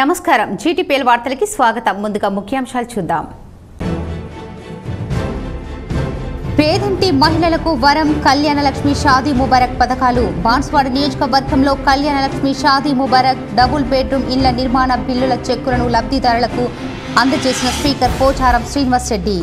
నమస్కారం. జీటీపీఎల్ వార్తలకి స్వాగతం. ముందుగా ముఖ్యాంశాలు చూద్దాం. పేదింటి మహిళలకు వరం కళ్యాణ లక్ష్మి షాదీ ముబారక్ పథకాలు. బాన్స్వాడ నియోజకవర్గంలో కళ్యాణ లక్ష్మి షాదీ ముబారక్ డబుల్ బెడ్రూమ్ ఇళ్ళ నిర్మాణ బిల్లుల చెక్కులను లబ్ధిదారులకు అందజేసిన స్పీకర్ పోచారం శ్రీనివాస్ రెడ్డి.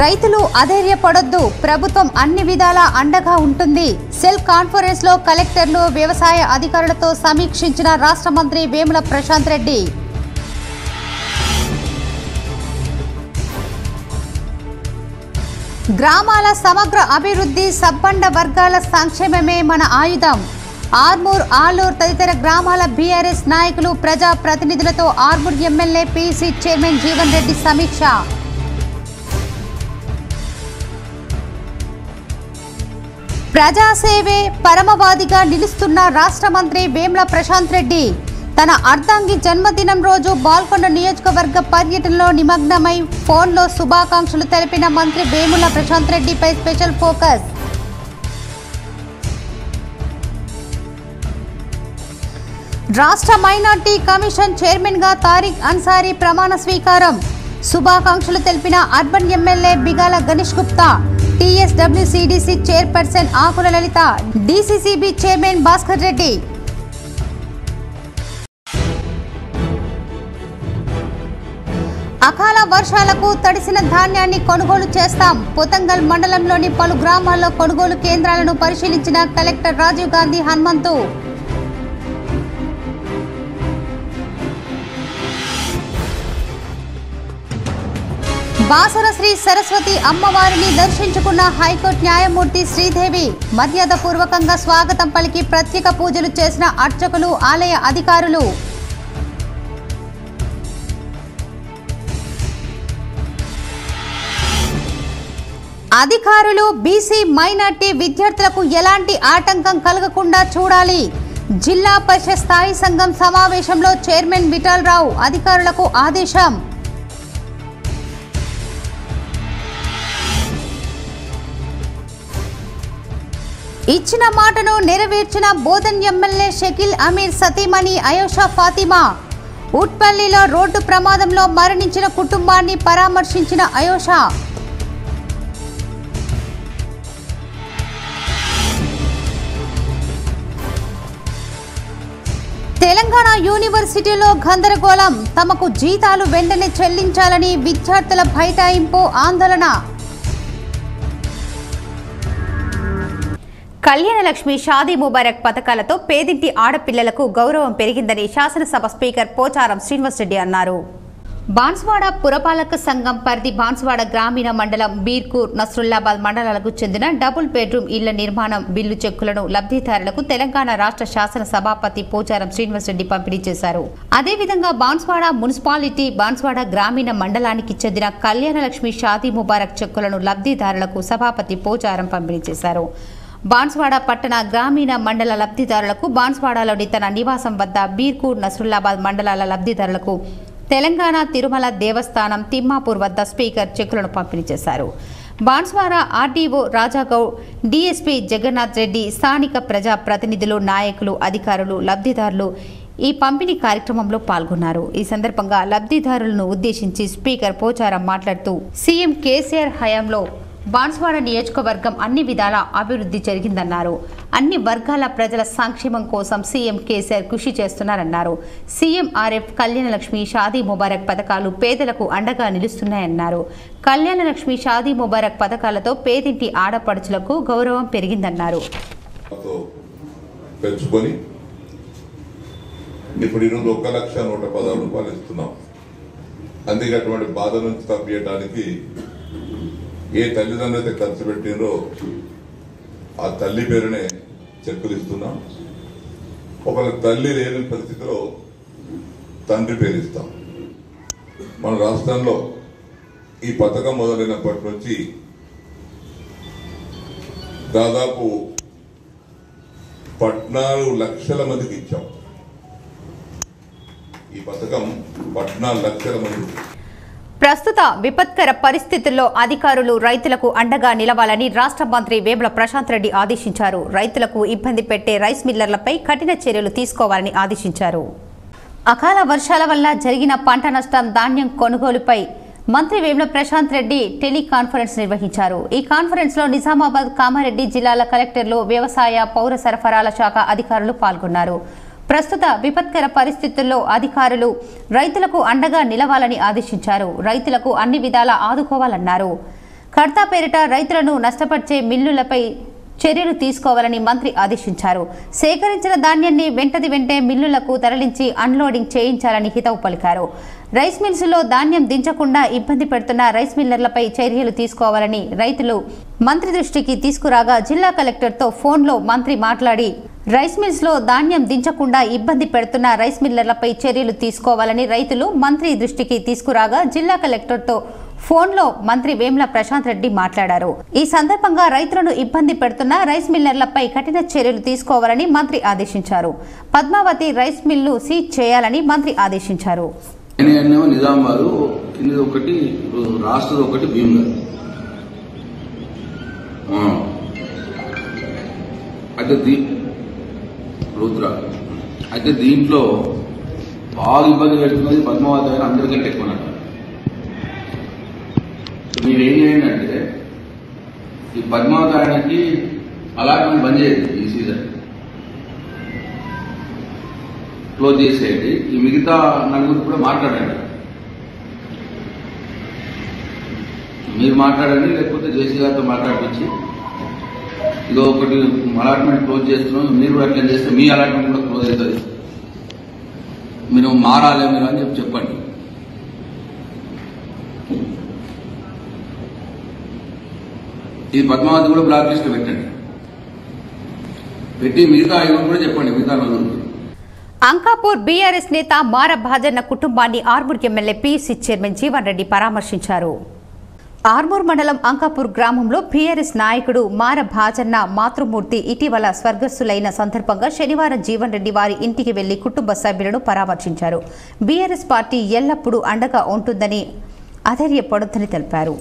రైతులు అధైర్యపడొద్దు. ప్రభుత్వం అన్ని విధాలా అండగా ఉంటుంది. సెల్ కాన్ఫరెన్స్లో కలెక్టర్లు వ్యవసాయ అధికారులతో సమీక్షించిన రాష్ట్ర మంత్రి వేముల ప్రశాంత్ రెడ్డి. గ్రామాల సమగ్ర అభివృద్ధి సబ్బండ వర్గాల సంక్షేమమే మన ఆయుధం. ఆర్మూర్ ఆలూర్ తదితర గ్రామాల బీఆర్ఎస్ నాయకులు ప్రజా ప్రతినిధులతో Armur MLA PC chairman Jeevan Reddy సమీక్ష. ప్రజాసేవే పరమవాదిగా నిలుస్తున్న రాష్ట్ర మంత్రి వేమ్ల ప్రశాంత్ రెడ్డి. తన అర్ధాంగి జన్మదినం రోజు బాల్కొండ నియోజకవర్గ పర్యటనలో నిమగ్నమై ఫోన్లో శుభాకాంక్షలు తెలిపిన మంత్రి వేముల ప్రశాంత్ రెడ్డిపై స్పెషల్ ఫోకస్. రాష్ట్ర మైనార్టీ కమిషన్ చైర్మన్గా తారిక్ అన్సారీ ప్రమాణ స్వీకారం. శుభాకాంక్షలు తెలిపిన urban MLA Bigala Ganesh Gupta. TSWCDC chairperson Akula Lalitha DCCB chairman Bhaskar Reddy. అకాల వర్షాలకు తడిసిన ధాన్యాన్ని కొనుగోలు చేస్తాం. పొతంగల్ మండలంలోని పలు గ్రామాల్లో కొనుగోలు కేంద్రాలను పరిశీలించిన కలెక్టర్ రాజీవ్ గాంధీ హనుమంతు. బాసర శ్రీ సరస్వతి అమ్మవారిని దర్శించుకున్న హైకోర్టు న్యాయమూర్తి శ్రీదేవి మర్యాదపూర్వకంగా స్వాగతం పలికి ప్రత్యేక పూజలు చేసిన అర్చకులు ఆలయ అధికారులు. అధికారులు బీసీ మైనార్టీ విద్యార్థులకు ఎలాంటి ఆటంకం కలగకుండా చూడాలి. జిల్లా పరిషత్ స్థాయి సంఘం సమావేశంలో చైర్మన్ విఠలరావు అధికారులకు ఆదేశం. ఇచ్చిన మాటను నెరవేర్చిన బోధన్ ఎమ్మెల్యే షకీల్ అమీర్ సతీమణి అయోషా ఫాతిమా. ఉట్పల్లిలో రోడ్డు ప్రమాదంలో మరణించిన కుటుంబాన్ని పరామర్శించిన అయోషా. తెలంగాణ యూనివర్సిటీలో గందరగోళం. తమకు జీతాలు వెంటనే చెల్లించాలని విద్యార్థుల బైఠాయింపు ఆందోళన. కళ్యాణలక్ష్మి షాదీ ముబారక్ పథకాలతో పేదింటి ఆడపిల్లలకు గౌరవం పెరిగిందని శాసనసభ స్పీకర్ పోచారం శ్రీనివాసరెడ్డి అన్నారు. బాన్స్వాడ పురపాలక సంఘం పరిధి బాన్స్వాడ గ్రామీణ మండలం బీర్కూర్ నస్రుల్లాబాద్ మండలాలకు చెందిన డబుల్ బెడ్రూమ్ ఇళ్ళ నిర్మాణం బిల్లు చెక్కులను లబ్ధిదారులకు తెలంగాణ రాష్ట్ర శాసన సభాపతి పోచారం శ్రీనివాసరెడ్డి పంపిణీ చేశారు. అదేవిధంగా బాన్స్వాడ మున్సిపాలిటీ బాన్స్వాడ గ్రామీణ మండలానికి చెందిన కళ్యాణలక్ష్మి షాదీ ముబారక్ చెక్కులను లబ్ధిదారులకు సభాపతి పోచారం పంపిణీ చేశారు. బాన్స్వాడ పట్టణ గ్రామీణ మండల లబ్ధిదారులకు బాన్స్వాడలోని తన నివాసం వద్ద బీర్కూర్ నస్రుల్లాబాద్ మండలాల లబ్ధిదారులకు తెలంగాణ తిరుమల దేవస్థానం తిమ్మాపూర్ వద్ద స్పీకర్ చెక్కులను పంపిణీ చేశారు. బాన్స్వాడ ఆర్డీఓ రాజాగౌడ్ డీఎస్పీ జగన్నాథ్ రెడ్డి స్థానిక ప్రజా ప్రతినిధులు నాయకులు అధికారులు లబ్ధిదారులు ఈ పంపిణీ కార్యక్రమంలో పాల్గొన్నారు. ఈ సందర్భంగా లబ్ధిదారులను ఉద్దేశించి స్పీకర్ పోచారం మాట్లాడుతూ సీఎం కేసీఆర్ హయాంలో బాన్స్వాడ నియోజకవర్గం అన్ని విధాల అభివృద్ధి జరిగిందన్నారు. అన్ని వర్గాల ప్రజల సంక్షేమం కోసం సీఎం కేసీఆర్ కృషి చేస్తున్నారన్నారు. సీఎం ఆర్ఎఫ్ కళ్యాణలక్ష్మి షాదీ ముబారక్ పథకాలు పేదలకు అండగా నిలుస్తున్నాయన్నారు. కళ్యాణలక్ష్మి షాదీ ముబారక్ పథకాలతో పేదింటి ఆడపడుచులకు గౌరవం పెరిగిందన్నారు. పెంచుకొని ఇప్పుడు ఈరోజు ఒక లక్ష నూట పదహారు రూపాయలు ఇస్తున్నాం. అందుకే అటువంటి బాధ నుంచి తప్పియడానికి ఏ తల్లిదండ్రులు అయితే ఖర్చు పెట్టినరో ఆ తల్లి పేరునే చెక్కులు ఇస్తున్నాం. ఒకవేళ తల్లి లేని పరిస్థితిలో తండ్రి పేరు ఇస్తాం. మన రాష్ట్రంలో ఈ పథకం మొదలైనప్పటి నుంచి దాదాపు పద్నాలుగు లక్షల మందికి ఇచ్చాం. ఈ- ఈ పథకం పద్నాలుగు లక్షల మందికి. ప్రస్తుత విపత్కర పరిస్థితుల్లో అధికారులు రైతులకు అండగా నిలవాలని రాష్ట్ర మంత్రి వేముల ప్రశాంత్ రెడ్డి ఆదేశించారు. రైతులకు ఇబ్బంది పెట్టే రైస్ మిల్లర్లపై కఠిన చర్యలు తీసుకోవాలని ఆదేశించారు. అకాల వర్షాల వల్ల జరిగిన పంట నష్టం ధాన్యం కొనుగోలుపై మంత్రి వేముల ప్రశాంత్ రెడ్డి టెలికాన్ఫరెన్స్ నిర్వహించారు. ఈ కాన్ఫరెన్స్లో నిజామాబాద్ కామారెడ్డి జిల్లాల కలెక్టర్లు వ్యవసాయ పౌర సరఫరాల శాఖ అధికారులు పాల్గొన్నారు. ప్రస్తుత విపత్కర పరిస్థితుల్లో అధికారులు రైతులకు అండగా నిలవాలని ఆదేశించారు. రైతులకు అన్ని విధాలా ఆదుకోవాలన్నారు. కర్తా పేరిట రైతులను నష్టపరిచే మిల్లులపై చర్యలు తీసుకోవాలని మంత్రి ఆదేశించారు. సేకరించిన ధాన్యాన్ని వెంటది వెంటే మిల్లులకు తరలించి అన్లోడింగ్ చేయించాలని హితవు పలికారు. రైస్ మిల్స్లో ధాన్యం దించకుండా ఇబ్బంది పెడుతున్న రైస్ మిల్లర్లపై చర్యలు తీసుకోవాలని రైతులు మంత్రి దృష్టికి తీసుకురాగా జిల్లా కలెక్టర్తో ఫోన్లో మంత్రి మాట్లాడి రైస్ మిల్స్లో ధాన్యం దించకుండా ఇబ్బంది పెడుతున్న రైస్ మిల్లర్లపై చర్యలు తీసుకోవాలని రైతులు మంత్రి దృష్టికి తీసుకురాగా జిల్లా కలెక్టర్తో ఫోన్లో మంత్రి వేముల ప్రశాంత్ రెడ్డి మాట్లాడారు. ఈ సందర్భంగా రైతులను ఇబ్బంది పెడుతున్న రైస్ మిల్లర్లపై కఠిన చర్యలు తీసుకోవాలని మంత్రి ఆదేశించారు. పద్మావతి రైస్ మిల్లు సీజ్ చేయాలని మంత్రి ఆదేశించారు. నిజామాబాదు ఒకటి రాష్ట్రది ఒకటి అయితే రుద్ర అయితే దీంట్లో బాగా ఇబ్బంది పెడుతున్నది పద్మావతి అని అందరికంటే ఎక్కువ మీరు ఏం చేయండి అంటే ఈ పద్మావతి ఆయనకి అలాట్మెంట్ బంద్ చేయండి ఈ సీజన్. క్లోజ్ చేసేయండి. ఈ మిగతా నలుగురు కూడా మాట్లాడండి. మీరు మాట్లాడండి లేకపోతే జేసీ గారితో మాట్లాడించి ఇదో ఒకటి అలాట్మెంట్ క్లోజ్ చేస్తున్నాం మీరు కూడా అట్లా చేస్తే మీ అలాట్మెంట్ కూడా క్లోజ్ అవుతుంది. మీరు మారాలి మీరు అని చెప్పి చెప్పండి. ఈ పద్మావతి కూడా బ్లాక్ లిస్ట్ పెట్టండి. పెట్టి మిగతా ఇవ్వడం కూడా చెప్పండి మిగతా నలుగురు అంకాపూర్ బీఆర్ఎస్ నేత మార భాజన్న కుటుంబాన్ని Armur MLA PC chairman Jeevan Reddy పరామర్శించారు. ఆర్మూర్ మండలం అంకాపూర్ గ్రామంలో బీఆర్ఎస్ నాయకుడు మార భాజన్న మాతృమూర్తి ఇటీవల స్వర్గస్థులైన సందర్భంగా శనివారం జీవన్ రెడ్డి వారి ఇంటికి వెళ్ళి కుటుంబ సభ్యులను పరామర్శించారు. బీఆర్ఎస్ పార్టీ ఎల్లప్పుడూ అండగా ఉంటుందని అధైర్యపడొద్దని తెలిపారు.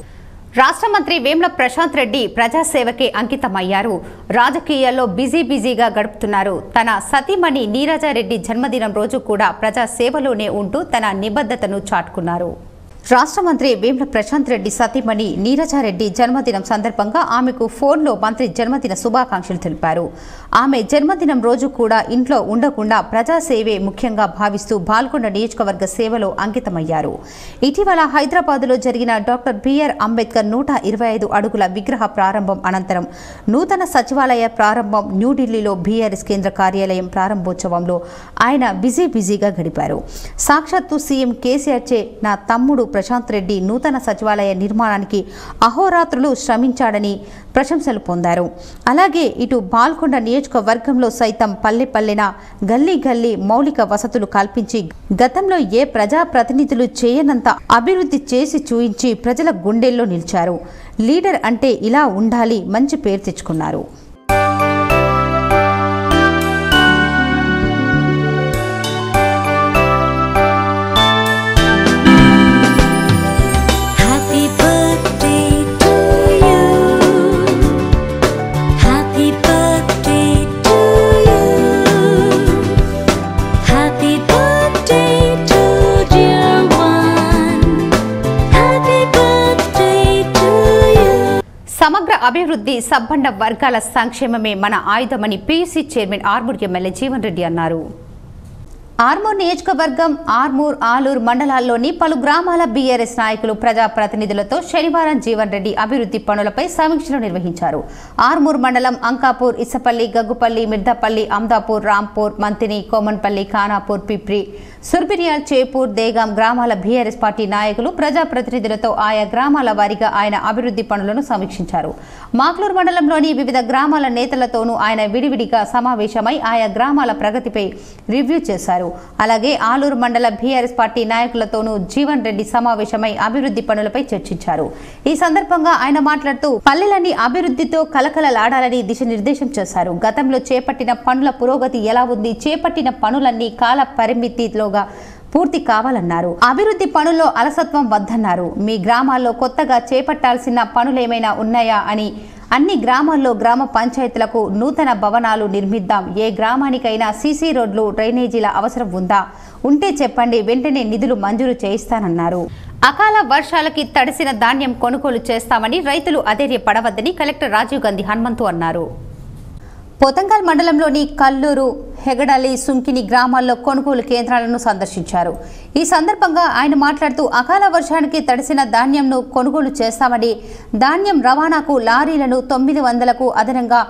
రాష్ట్ర మంత్రి వేముల ప్రశాంత్ రెడ్డి ప్రజాసేవకే అంకితమయ్యారు. రాజకీయాల్లో బిజీ బిజీగా గడుపుతున్నారు. తన సతీమణి నీరజారెడ్డి జన్మదినం రోజు కూడా ప్రజాసేవలోనే ఉంటూ తన నిబద్ధతను చాటుకున్నారు. రాష్ట్ర మంత్రి వేముల ప్రశాంత్ రెడ్డి సతీమణి నీరజారెడ్డి జన్మదినం సందర్భంగా ఆమెకు ఫోన్లో మంత్రి జన్మదిన శుభాకాంక్షలు తెలిపారు. ఆమె జన్మదినం రోజు కూడా ఇంట్లో ఉండకుండా ప్రజాసేవే ముఖ్యంగా భావిస్తూ బాల్కొండ నియోజకవర్గ సేవలో అంకితమయ్యారు. ఇటీవల హైదరాబాద్లో జరిగిన డాక్టర్ బిఆర్ అంబేద్కర్ నూట ఇరవై ఐదు అడుగుల విగ్రహ ప్రారంభం అనంతరం నూతన సచివాలయ ప్రారంభం న్యూఢిల్లీలో బీఆర్ఎస్ కేంద్ర కార్యాలయం ప్రారంభోత్సవంలో ఆయన బిజీ బిజీగా గడిపారు. సాక్షాత్తు సీఎం కేసీఆర్ చే నా తమ్ముడు ప్రశాంత్ రెడ్డి నూతన సచివాలయ నిర్మాణానికి అహోరాత్రులు శ్రమించాడని ప్రశంసలు పొందారు. అలాగే ఇటు బాల్కొండ నియోజకవర్గంలో సైతం పల్లె పల్లెన గల్లీ గల్లీ మౌలిక వసతులు కల్పించి గతంలో ఏ ప్రజాప్రతినిధులు చేయనంత అభివృద్ధి చేసి చూయించి ప్రజల గుండెల్లో నిలిచారు. లీడర్ అంటే ఇలా ఉండాలి మంచి పేరు తెచ్చుకున్నారు. అభివృద్ధి సబ్బండ వర్గాల సంక్షేమమే మన ఆయుధమని PUC chairman Armur MLA Jeevan Reddy అన్నారు. ఆర్మూర్ నియోజకవర్గం ఆర్మూర్ ఆలూరు మండలాల్లోని పలు గ్రామాల బీఆర్ఎస్ నాయకులు ప్రజాప్రతినిధులతో శనివారం జీవన్ రెడ్డి అభివృద్ధి పనులపై సమీక్షలు నిర్వహించారు. ఆర్మూర్ మండలం అంకాపూర్ ఇసపల్లి గగ్గుపల్లి మిర్దపల్లి అమ్దాపూర్ రాంపూర్ మంతిని కోమన్పల్లి ఖానాపూర్ పిప్రి సుర్బిరియాల్ చేపూర్ దేగాం గ్రామాల బీఆర్ఎస్ పార్టీ నాయకులు ప్రజాప్రతినిధులతో ఆయా గ్రామాల వారీగా ఆయన అభివృద్ధి పనులను సమీక్షించారు. మాక్లూర్ మండలంలోని వివిధ గ్రామాల నేతలతోనూ ఆయన విడివిడిగా సమావేశమై ఆయా గ్రామాల ప్రగతిపై రివ్యూ చేశారు. అలాగే ఆలూరు మండల బీఆర్ఎస్ పార్టీ నాయకులతోనూ జీవన్ రెడ్డి సమావేశమై అభివృద్ధి పనులపై చర్చించారు. ఈ సందర్భంగా ఆయన మాట్లాడుతూ పల్లెలన్నీ అభివృద్ధితో కలకలలాడాలని దిశనిర్దేశం చేశారు. గతంలో చేపట్టిన పనుల పురోగతి ఎలా ఉంది? చేపట్టిన పనులన్నీ కాల పరిమితిలోగా పూర్తి కావాలన్నారు. అభివృద్ధి పనుల్లో అలసత్వం వద్దన్నారు. మీ గ్రామాల్లో కొత్తగా చేపట్టాల్సిన పనులేమైనా ఉన్నాయా అని అన్ని గ్రామాల్లో గ్రామ పంచాయతీలకు నూతన భవనాలు నిర్మిద్దాం. ఏ గ్రామానికైనా సీసీ రోడ్లు డ్రైనేజీల అవసరం ఉందా? ఉంటే చెప్పండి. వెంటనే నిధులు మంజూరు చేయిస్తానన్నారు. అకాల వర్షాలకి తడిసిన ధాన్యం కొనుగోలు చేస్తామని రైతులు అధైర్యపడవద్దని కలెక్టర్ రాజీవ్ గాంధీ హనుమంతు అన్నారు. పోతంగల్ మండలంలోని కల్లూరు హెగడలి సుంకిని గ్రామాల్లో కొనుగోలు కేంద్రాలను సందర్శించారు. ఈ సందర్భంగా ఆయన మాట్లాడుతూ అకాల వర్షానికి తడిసిన ధాన్యంను కొనుగోలు చేస్తామని ధాన్యం రవాణాకు లారీలను తొమ్మిది వందలకు అదనంగా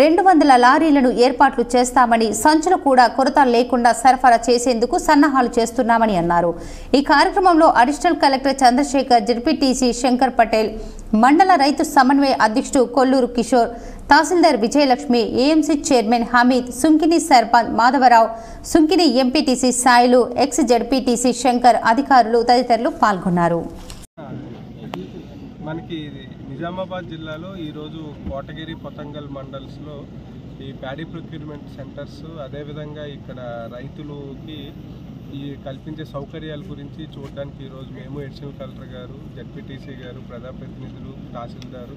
రెండు వందల లారీలను ఏర్పాట్లు చేస్తామని సంచులు కూడా కొరత లేకుండా సరఫరా చేసేందుకు సన్నాహాలు చేస్తున్నామని అన్నారు. ఈ కార్యక్రమంలో additional collector Chandrashekar ZPTC Shankar Patel మండల రైతు సమన్వయ అధ్యక్షుడు Kolluru Kishore tahsildar Vijayalakshmi AMC chairman Hameed Sunkini sarpanch Madhavarao Sunkini MPTC Sailu ex ZPTC Shankar అధికారులు తదితరులు పాల్గొన్నారు. మనకి ఇది నిజామాబాద్ జిల్లాలో ఈరోజు కోటగిరి పొతంగల్ మండల్స్లో ఈ ప్యాడీ ప్రొక్యూర్మెంట్ సెంటర్స్ అదేవిధంగా ఇక్కడ రైతులకి ఈ కల్పించే సౌకర్యాల గురించి చూడడానికి ఈరోజు మేము ఎడిషనల్ కలెక్టర్ గారు జడ్పీటీసీ గారు ప్రజాప్రతినిధులు తహసీల్దారు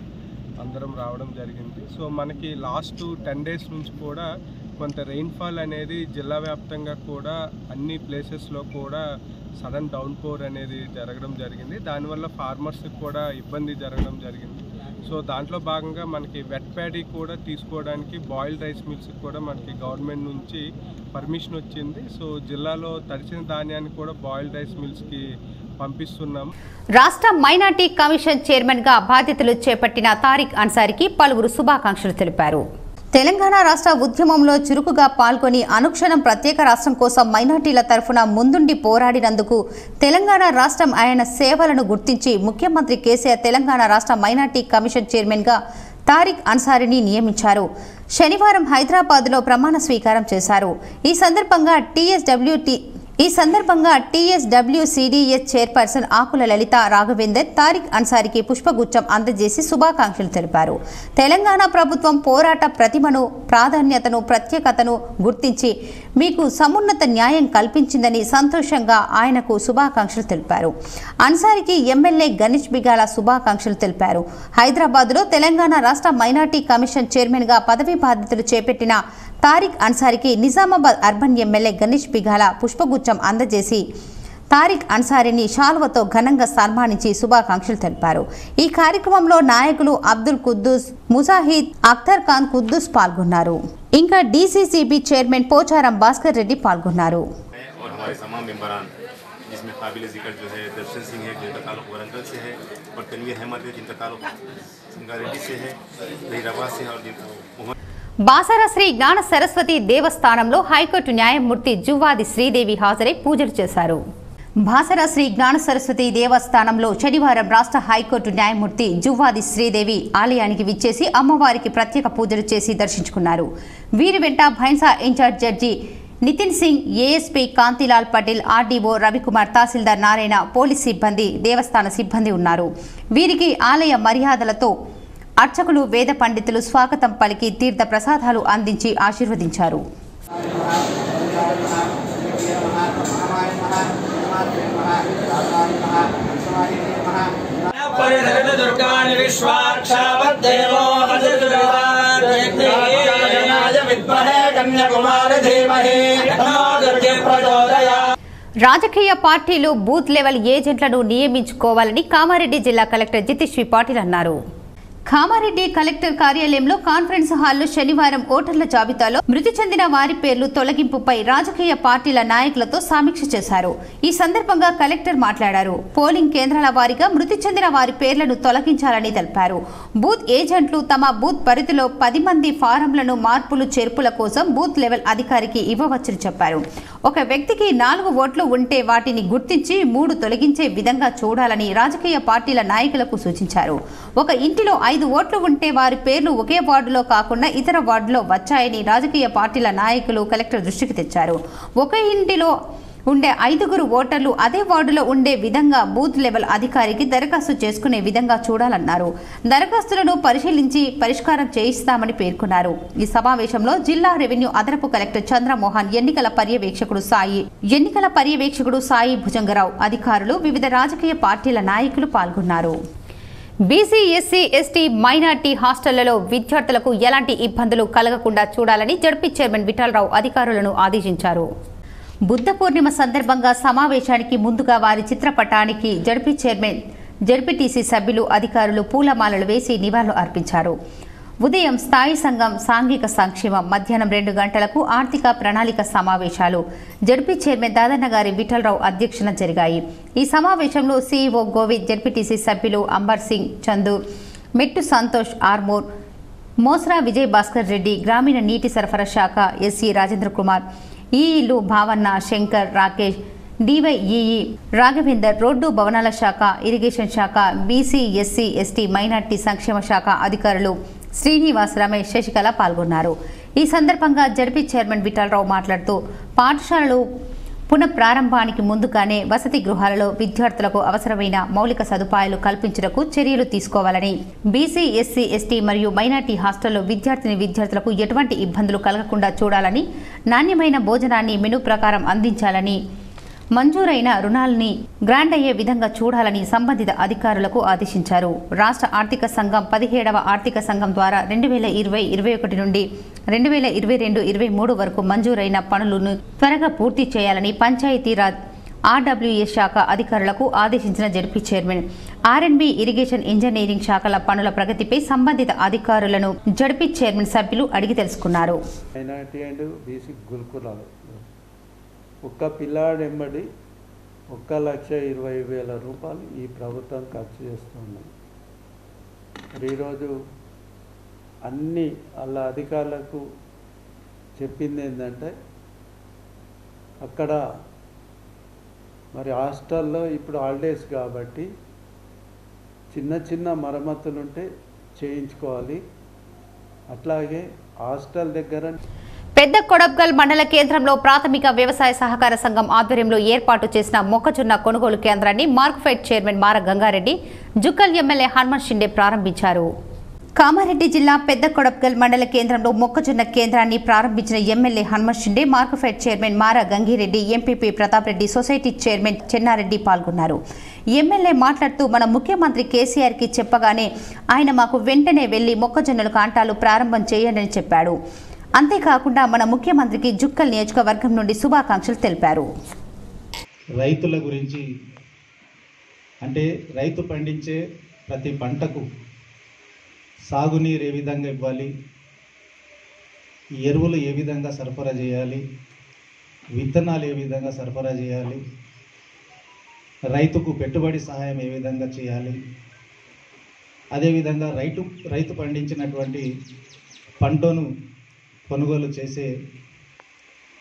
అందరం రావడం జరిగింది. సో మనకి లాస్ట్ టెన్ డేస్ నుంచి కూడా కొంత రెయిన్ఫాల్ అనేది జిల్లా వ్యాప్తంగా కూడా అన్ని ప్లేసెస్లో కూడా సడన్ డౌన్ పోర్ అనేది జరగడం జరిగింది. దానివల్ల ఫార్మర్స్కి కూడా ఇబ్బంది జరగడం జరిగింది. సో దాంట్లో భాగంగా మనకి వెట్ ప్యాడీ కూడా తీసుకోవడానికి బాయిల్డ్ రైస్ మిల్స్కి కూడా మనకి గవర్నమెంట్ నుంచి పర్మిషన్ వచ్చింది. సో జిల్లాలో తడిసిన ధాన్యాన్ని కూడా బాయిల్డ్ రైస్ మిల్స్కి పంపిస్తున్నాం. రాష్ట్ర మైనార్టీ కమిషన్ చైర్మన్గా బాధ్యతలు చేపట్టిన తారిక్ అన్సారికి పలువురు శుభాకాంక్షలు తెలిపారు. తెలంగాణ రాష్ట్ర ఉద్యమంలో చురుకుగా పాల్గొని అనుక్షణం ప్రత్యేక రాష్ట్రం కోసం మైనార్టీల తరఫున ముందుండి పోరాడినందుకు తెలంగాణ రాష్ట్రం ఆయన సేవలను గుర్తించి ముఖ్యమంత్రి కేసీఆర్ తెలంగాణ రాష్ట్ర మైనార్టీ కమిషన్ చైర్మన్గా తారిక్ అన్సారిని నియమించారు. శనివారం హైదరాబాద్లో ప్రమాణ స్వీకారం చేశారు. ఈ సందర్భంగా టీఎస్డబ్ల్యూటీ ఈ సందర్భంగా టీఎస్డబ్ల్యూసీడీఎస్ చైర్పర్సన్ ఆకుల లలిత రాఘవేందర్ తారిక్ అన్సారికి పుష్పగుచ్చం అందజేసి శుభాకాంక్షలు తెలిపారు. తెలంగాణ ప్రభుత్వం పోరాట ప్రతిమను ప్రాధాన్యతను ప్రత్యేకతను గుర్తించి మీకు సమున్నత న్యాయం కల్పించిందని సంతోషంగా ఆయనకు శుభాకాంక్షలు తెలిపారు. అన్సారికి ఎమ్మెల్యే గణేష్ బిగాల శుభాకాంక్షలు తెలిపారు. హైదరాబాద్లో తెలంగాణ రాష్ట్ర మైనార్టీ కమిషన్ చైర్మన్గా పదవీ బాధ్యతలు చేపట్టిన తారిక్ అన్సారికి నిజామాబాద్ అర్బన్ ఎమ్మెల్యే గణేష్ బిగాల పుష్పగుచ్చం అందజేసి తారిక్ అన్సారీని షాల్వతో ఘనంగా సన్మానించి శుభాకాంక్షలు తెలిపారు ఈ కార్యక్రమంలో నాయకులు అబ్దుల్ కుద్దూస్ ముజాహిద్ అఖ్తర్ ఖాన్ కుద్దూస్ పాల్గొన్నారు ఇంకా డీసీసీబీ చైర్మన్ పోచారం భాస్కర్ రెడ్డి పాల్గొన్నారు हैं और हमारे तमाम मेम्बरान जिसमें काबिल जिक्र जो है दर्शन सिंह है जिनका ताल्लुक वरंगल से है और तनवीर अहमद है जिनका ताल्लुक संगारेड्डी से है जहीराबाद से है और जिनका मोहम्मद బాసర శ్రీ జ్ఞాన సరస్వతి దేవస్థానంలో హైకోర్టు న్యాయమూర్తి జువ్వాది శ్రీదేవి హాజరై పూజలు చేశారు. బాసర శ్రీ జ్ఞాన సరస్వతి దేవస్థానంలో శనివారం రాష్ట్ర హైకోర్టు న్యాయమూర్తి జువ్వాది శ్రీదేవి ఆలయానికి విచ్చేసి అమ్మవారికి ప్రత్యేక పూజలు చేసి దర్శించుకున్నారు. వీరి వెంట Bhainsa in charge judge Nitin Singh ASP Kantilal Patel RDO Ravikumar tahsildar Narayana police సిబ్బంది దేవస్థాన సిబ్బంది ఉన్నారు. వీరికి ఆలయ మర్యాదలతో అర్చకులు వేద పండితులు స్వాగతం పలికి తీర్థ ప్రసాదాలు అందించి ఆశీర్వదించారు. రాజకీయ పార్టీలు బూత్ లెవెల్ ఏజెంట్లను నియమించుకోవాలని కామారెడ్డి జిల్లా కలెక్టర్ జితేశ్వరి పాటిల్ అన్నారు. కామారెడ్డి కలెక్టర్ కార్యాలయంలో కాన్ఫరెన్స్ హాల్లో శనివారం ఓటర్ల జాబితాలో మృతి చెందిన వారి పేర్లు తొలగింపుపై రాజకీయ పార్టీల నాయకులతో సమీక్ష చేశారు. ఈ సందర్భంగా కలెక్టర్ మాట్లాడారు. పోలింగ్ కేంద్రాల వారీగా మృతి చెందిన వారి పేర్లను తొలగించాలని తెలిపారు. బూత్ ఏజెంట్లు తమ బూత్ పరిధిలో పది మంది ఫారంలను మార్పులు చేర్పుల కోసం బూత్ లెవెల్ అధికారికి ఇవ్వవచ్చని చెప్పారు. ఒక వ్యక్తికి నాలుగు ఓట్లు ఉంటే వాటిని గుర్తించి మూడు తొలగించే విధంగా చూడాలని రాజకీయ పార్టీల నాయకులకు సూచించారు. ఒక ఇంటిలో ఐదు ఓట్లు ఉంటే వారి పేర్లు ఒకే వార్డులో కాకుండా ఇతర వార్డులో వచ్చాయని రాజకీయ పార్టీల నాయకులు కలెక్టర్ దృష్టికి తెచ్చారు. ఒక ఇంటిలో ఉండే ఐదుగురు ఓటర్లు అదే వార్డులో ఉండే విధంగా బూత్ లెవెల్ అధికారికి దరఖాస్తు చేసుకునే విధంగా చూడాలన్నారు. దరఖాస్తులను పరిశీలించి పరిష్కారం చేయిస్తామని పేర్కొన్నారు. ఈ సమావేశంలో జిల్లా రెవెన్యూ అదనపు కలెక్టర్ చంద్రమోహన్ ఎన్నికల పర్యవేక్షకుడు సాయి ఎన్నికల పర్యవేక్షకుడు సాయి భుజంగరావు అధికారులు వివిధ రాజకీయ పార్టీల నాయకులు పాల్గొన్నారు. బీసీ ఎస్సీ ఎస్టీ మైనార్టీ హాస్టళ్ళలో విద్యార్థులకు ఎలాంటి ఇబ్బందులు కలగకుండా చూడాలని జడ్పీ చైర్మన్ విఠలరావు అధికారులను ఆదేశించారు. బుద్ధ పూర్ణిమ సందర్భంగా సమావేశానికి ముందుగా వారి చిత్రపటానికి జడ్పీ చైర్మన్ జడ్పీటీసీ సభ్యులు అధికారులు పూలమాలలు వేసి నివాళులు అర్పించారు. ఉదయం స్థాయి సంఘం సాంఘిక సంక్షేమం మధ్యాహ్నం రెండు గంటలకు ఆర్థిక ప్రణాళిక సమావేశాలు. జడ్పీ చైర్మన్ దాదన్న గారి విఠలరావు అధ్యక్షన జరిగాయి. ఈ సమావేశంలో సీఈఓ గోవింద్ జడ్పీటీసీ సభ్యులు అంబర్ సింగ్ చందు మెట్టు సంతోష్ ఆర్మూర్ మోస్రా విజయ్ భాస్కర్ రెడ్డి గ్రామీణ నీటి సరఫరా శాఖ ఎస్సీ రాజేంద్ర కుమార్ ఈఈలు భావన్న శంకర్ రాకేష్ డివైఈఈ రాఘవేందర్ రోడ్డు భవనాల శాఖ ఇరిగేషన్ శాఖ బీసీ ఎస్సీ ఎస్టీ మైనార్టీ సంక్షేమ శాఖ అధికారులు శ్రీనివాస్ రమేష్ శశికళ పాల్గొన్నారు. ఈ సందర్భంగా జడ్పీ చైర్మన్ విఠలరావు మాట్లాడుతూ పాఠశాలలు పునఃప్రారంభానికి ముందుగానే వసతి గృహాలలో విద్యార్థులకు అవసరమైన మౌలిక సదుపాయాలు కల్పించుటకు చర్యలు తీసుకోవాలని బీసీ ఎస్సీ ఎస్టీ మరియు మైనార్టీ హాస్టల్లో విద్యార్థిని విద్యార్థులకు ఎటువంటి ఇబ్బందులు కలగకుండా చూడాలని నాణ్యమైన భోజనాన్ని మెను ప్రకారం అందించాలని మంజూరైన రుణాల్ని గ్రాండ్ అయ్యే విధంగా చూడాలని సంబంధిత అధికారులకు ఆదేశించారు. రాష్ట్ర ఆర్థిక సంఘం పదిహేడవ ఆర్థిక సంఘం ద్వారా రెండు వేల ఇరవై ఇరవై ఒకటి నుండి రెండు వేల ఇరవై రెండు ఇరవై మూడు వరకు మంజూరైన పనులను త్వరగా పూర్తి చేయాలని పంచాయతీరాజ్ ఆర్డబ్ల్యూఎస్ శాఖ అధికారులకు ఆదేశించిన ZP chairman. RNB irrigation engineering శాఖల పనుల ప్రగతిపై సంబంధిత అధికారులను జడ్పీ చైర్మన్ సభ్యులు అడిగి తెలుసుకున్నారు మైనార్టీ అండ్ బీసీ గురుకులాలు ఒక్క పిల్లాడెంబడి ఒక్క లక్ష ఇరవై వేల రూపాయలు ఈ ప్రభుత్వం ఖర్చు చేస్తుంది. మరి ఈరోజు అన్ని వాళ్ళ అధికారులకు చెప్పింది ఏంటంటే అక్కడ మరి హాస్టల్లో ఇప్పుడు హాలిడేస్ కాబట్టి చిన్న చిన్న మరమ్మతులుంటే చేయించుకోవాలి. అట్లాగే హాస్టల్ దగ్గర పెద్ద కొడబ్గల్ మండల కేంద్రంలో ప్రాథమిక వ్యవసాయ సహకార సంఘం ఆధ్వర్యంలో ఏర్పాటు చేసిన మొక్కజొన్న కొనుగోలు కేంద్రాన్ని మార్క్ఫెడ్ చైర్మన్ మార గంగారెడ్డి జుక్కల్ ఎమ్మెల్యే హనుమన్ షిండే ప్రారంభించారు. కామారెడ్డి జిల్లా పెద్ద కొడబ్గల్ మండల కేంద్రంలో మొక్కజొన్న కేంద్రాన్ని ప్రారంభించిన MLA Hanumant Shinde Markfed chairman Mara Gangireddy MPP Pratap Reddy society chairman Chennareddy పాల్గొన్నారు. ఎమ్మెల్యే మాట్లాడుతూ మన ముఖ్యమంత్రి కేసీఆర్కి చెప్పగానే ఆయన మాకు వెంటనే వెళ్ళి మొక్కజొన్నల కాంటాలు ప్రారంభం చేయండి చెప్పాడు. అంతేకాకుండా మన ముఖ్యమంత్రికి జుక్కల్ నియోజకవర్గం నుండి శుభాకాంక్షలు తెలిపారు. రైతుల గురించి అంటే రైతు పండించే ప్రతి పంటకు సాగునీరు ఏ విధంగా ఇవ్వాలి? ఎరువులు ఏ విధంగా సరఫరా చేయాలి? విత్తనాలు ఏ విధంగా సరఫరా చేయాలి? రైతుకు పెట్టుబడి సహాయం ఏ విధంగా చేయాలి? అదేవిధంగా రైతు రైతు పండించినటువంటి పంటను కొనుగోలు చేసే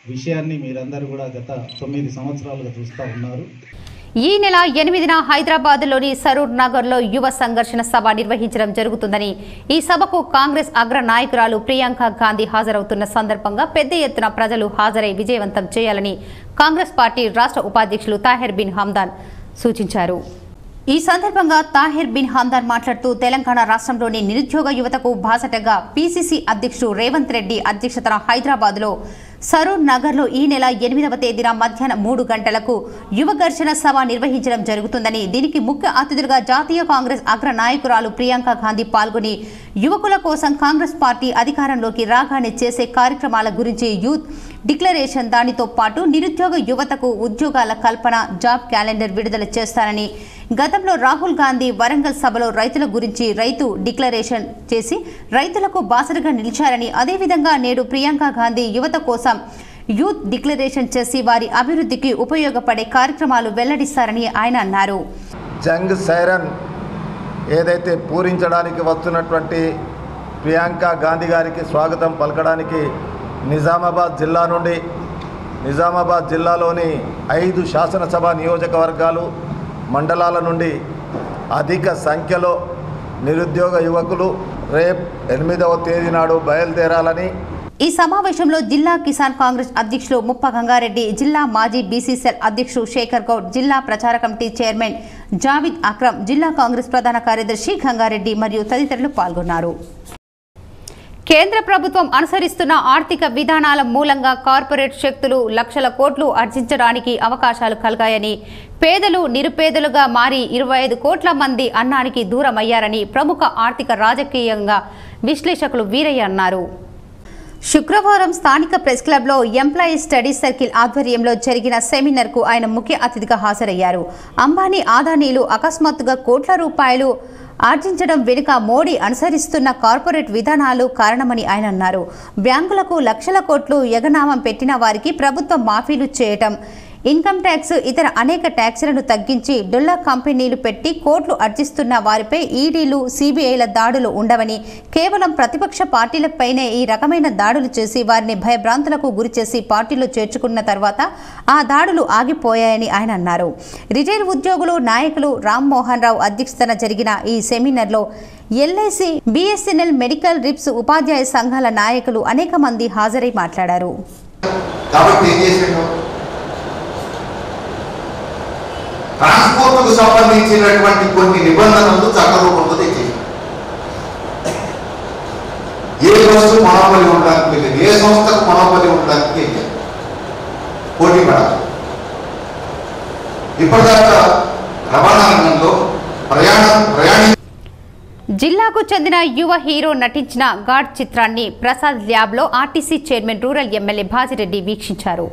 విషయాన్ని మీరందరూ కూడా గత తొమ్మిది సంవత్సరాలుగా చూస్తూ ఉన్నారు. ఈ నెల ఎనిమిదిన హైదరాబాద్లోని సరూర్ నగర్లో యువ సంఘర్షణ సభ నిర్వహించడం జరుగుతుందని ఈ సభకు కాంగ్రెస్ అగ్ర నాయకురాలు ప్రియాంక గాంధీ హాజరవుతున్న సందర్భంగా పెద్ద ఎత్తున ప్రజలు హాజరై విజయవంతం చేయాలని కాంగ్రెస్ పార్టీ రాష్ట్ర ఉపాధ్యక్షులు తాహెర్ బిన్ హమ్దాన్ సూచించారు. ఈ సందర్భంగా తాహిర్ బిన్ హందర్ మాట్లాడుతూ తెలంగాణ రాష్ట్రంలోని నిరుద్యోగ యువతకు బాసటగా పీసీసీ అధ్యక్షుడు రేవంత్ రెడ్డి అధ్యక్షతన హైదరాబాద్లో సరూర్ నగర్లో ఈ నెల ఎనిమిదవ తేదీన మధ్యాహ్నం మూడు గంటలకు యువ ఘర్షణ సభ నిర్వహించడం జరుగుతుందని దీనికి ముఖ్య అతిథులుగా జాతీయ కాంగ్రెస్ అగ్ర నాయకురాలు ప్రియాంక గాంధీ పాల్గొని యువకుల కోసం కాంగ్రెస్ పార్టీ అధికారంలోకి రాగానే చేసే కార్యక్రమాల గురించి యూత్ డిక్లరేషన్ దానితో పాటు నిరుద్యోగ యువతకు ఉద్యోగాల కల్పన జాబ్ క్యాలెండర్ విడుదల చేస్తారని గతంలో రాహుల్ గాంధీ వరంగల్ సభలో రైతుల గురించి రైతు డిక్లరేషన్ చేసి రైతులకు బాసటగా నిలిచారని అదేవిధంగా నేడు ప్రియాంక గాంధీ యువత కోసం యూత్ డిక్లరేషన్ చేసి వారి అభివృద్ధికి ఉపయోగపడే కార్యక్రమాలు వెల్లడిస్తారని ఆయన అన్నారు. జంగ్ సైరన్ ఏదైతే పూరించడానికి వస్తున్నటువంటి ప్రియాంక గాంధీ గారికి స్వాగతం పలకడానికి నిజామాబాద్ జిల్లా నుండి నిజామాబాద్ జిల్లాలోని ఐదు శాసనసభ నియోజకవర్గాలు మండలాల నుండి అధిక సంఖ్యలో నిరుద్యోగ యువకులు రేపు ఎనిమిదవ తేదీ నాడు బయలుదేరాలని ఈ సమావేశంలో జిల్లా కిసాన్ కాంగ్రెస్ అధ్యక్షులు ముప్ప గంగారెడ్డి జిల్లా మాజీ బీసీసీఎల్ అధ్యక్షుడు శేఖర్ గౌడ్ జిల్లా ప్రచార కమిటీ చైర్మన్ జావిద్ అక్రమ్ జిల్లా కాంగ్రెస్ ప్రధాన కార్యదర్శి గంగారెడ్డి మరియు తదితరులు పాల్గొన్నారు. కేంద్ర ప్రభుత్వం అనుసరిస్తున్న ఆర్థిక విధానాల మూలంగా కార్పొరేట్ శక్తులు లక్షల కోట్లు ఆర్జించడానికి అవకాశాలు కలిగాయని పేదలు నిరుపేదలుగా మారి ఇరవై ఐదు కోట్ల మంది అన్నానికి దూరమయ్యారని ప్రముఖ ఆర్థిక రాజకీయంగా విశ్లేషకులు వీరయ్య అన్నారు. శుక్రవారం స్థానిక ప్రెస్ క్లబ్లో ఎంప్లాయీస్ స్టడీ సర్కిల్ ఆధ్వర్యంలో జరిగిన సెమినార్కు ఆయన ముఖ్య అతిథిగా హాజరయ్యారు. అంబానీ ఆదానీలు అకస్మాత్తుగా కోట్ల రూపాయలు ఆర్జించడం వెనుక మోడీ అనుసరిస్తున్న కార్పొరేట్ విధానాలు కారణమని ఆయన అన్నారు. బ్యాంకులకు లక్షల కోట్లు ఎగనామం పెట్టిన వారికి ప్రభుత్వం మాఫీలు చేయటం ఇన్కమ్ ట్యాక్స్ ఇతర అనేక ట్యాక్సులను తగ్గించి డొల్లా కంపెనీలు పెట్టి కోట్లు అర్జిస్తున్న వారిపై ఈడీలు సిబిఐల దాడులు ఉండవని కేవలం ప్రతిపక్ష పార్టీలపైనే ఈ రకమైన దాడులు చేసి వారిని భయభ్రాంతులకు గురిచేసి పార్టీలో చేర్చుకున్న తర్వాత ఆ దాడులు ఆగిపోయాయని ఆయన అన్నారు. రిటైర్ ఉద్యోగులు నాయకులు రామ్మోహన్ రావు అధ్యక్షతన జరిగిన ఈ సెమినార్లో ఎల్ఐసి బిఎస్ఎన్ఎల్ మెడికల్ రిప్స్ ఉపాధ్యాయ సంఘాల నాయకులు అనేక మంది హాజరై మాట్లాడారు. కాబట్టి ఏం ట్రాన్స్పోర్ట్కు సంబంధించినటువంటి కొన్ని నిబంధనలు చట్టరూపంలో తెచ్చేసి ఏ వస్తువు మొనపలి ఉండడానికి లేదు. ఏ సంస్థకు మనోబలి ఉండడానికి లేదు. పోటీ పడాలి. ఇప్పటిదాకా రవాణా రంగంలో ప్రయాణం ప్రయాణి జిల్లాకు చెందిన యువ హీరో నటించిన గాడ్ చిత్రాన్ని ప్రసాద్ ల్యాబ్లో RTC chairman rural MLA Bajireddy వీక్షించారు.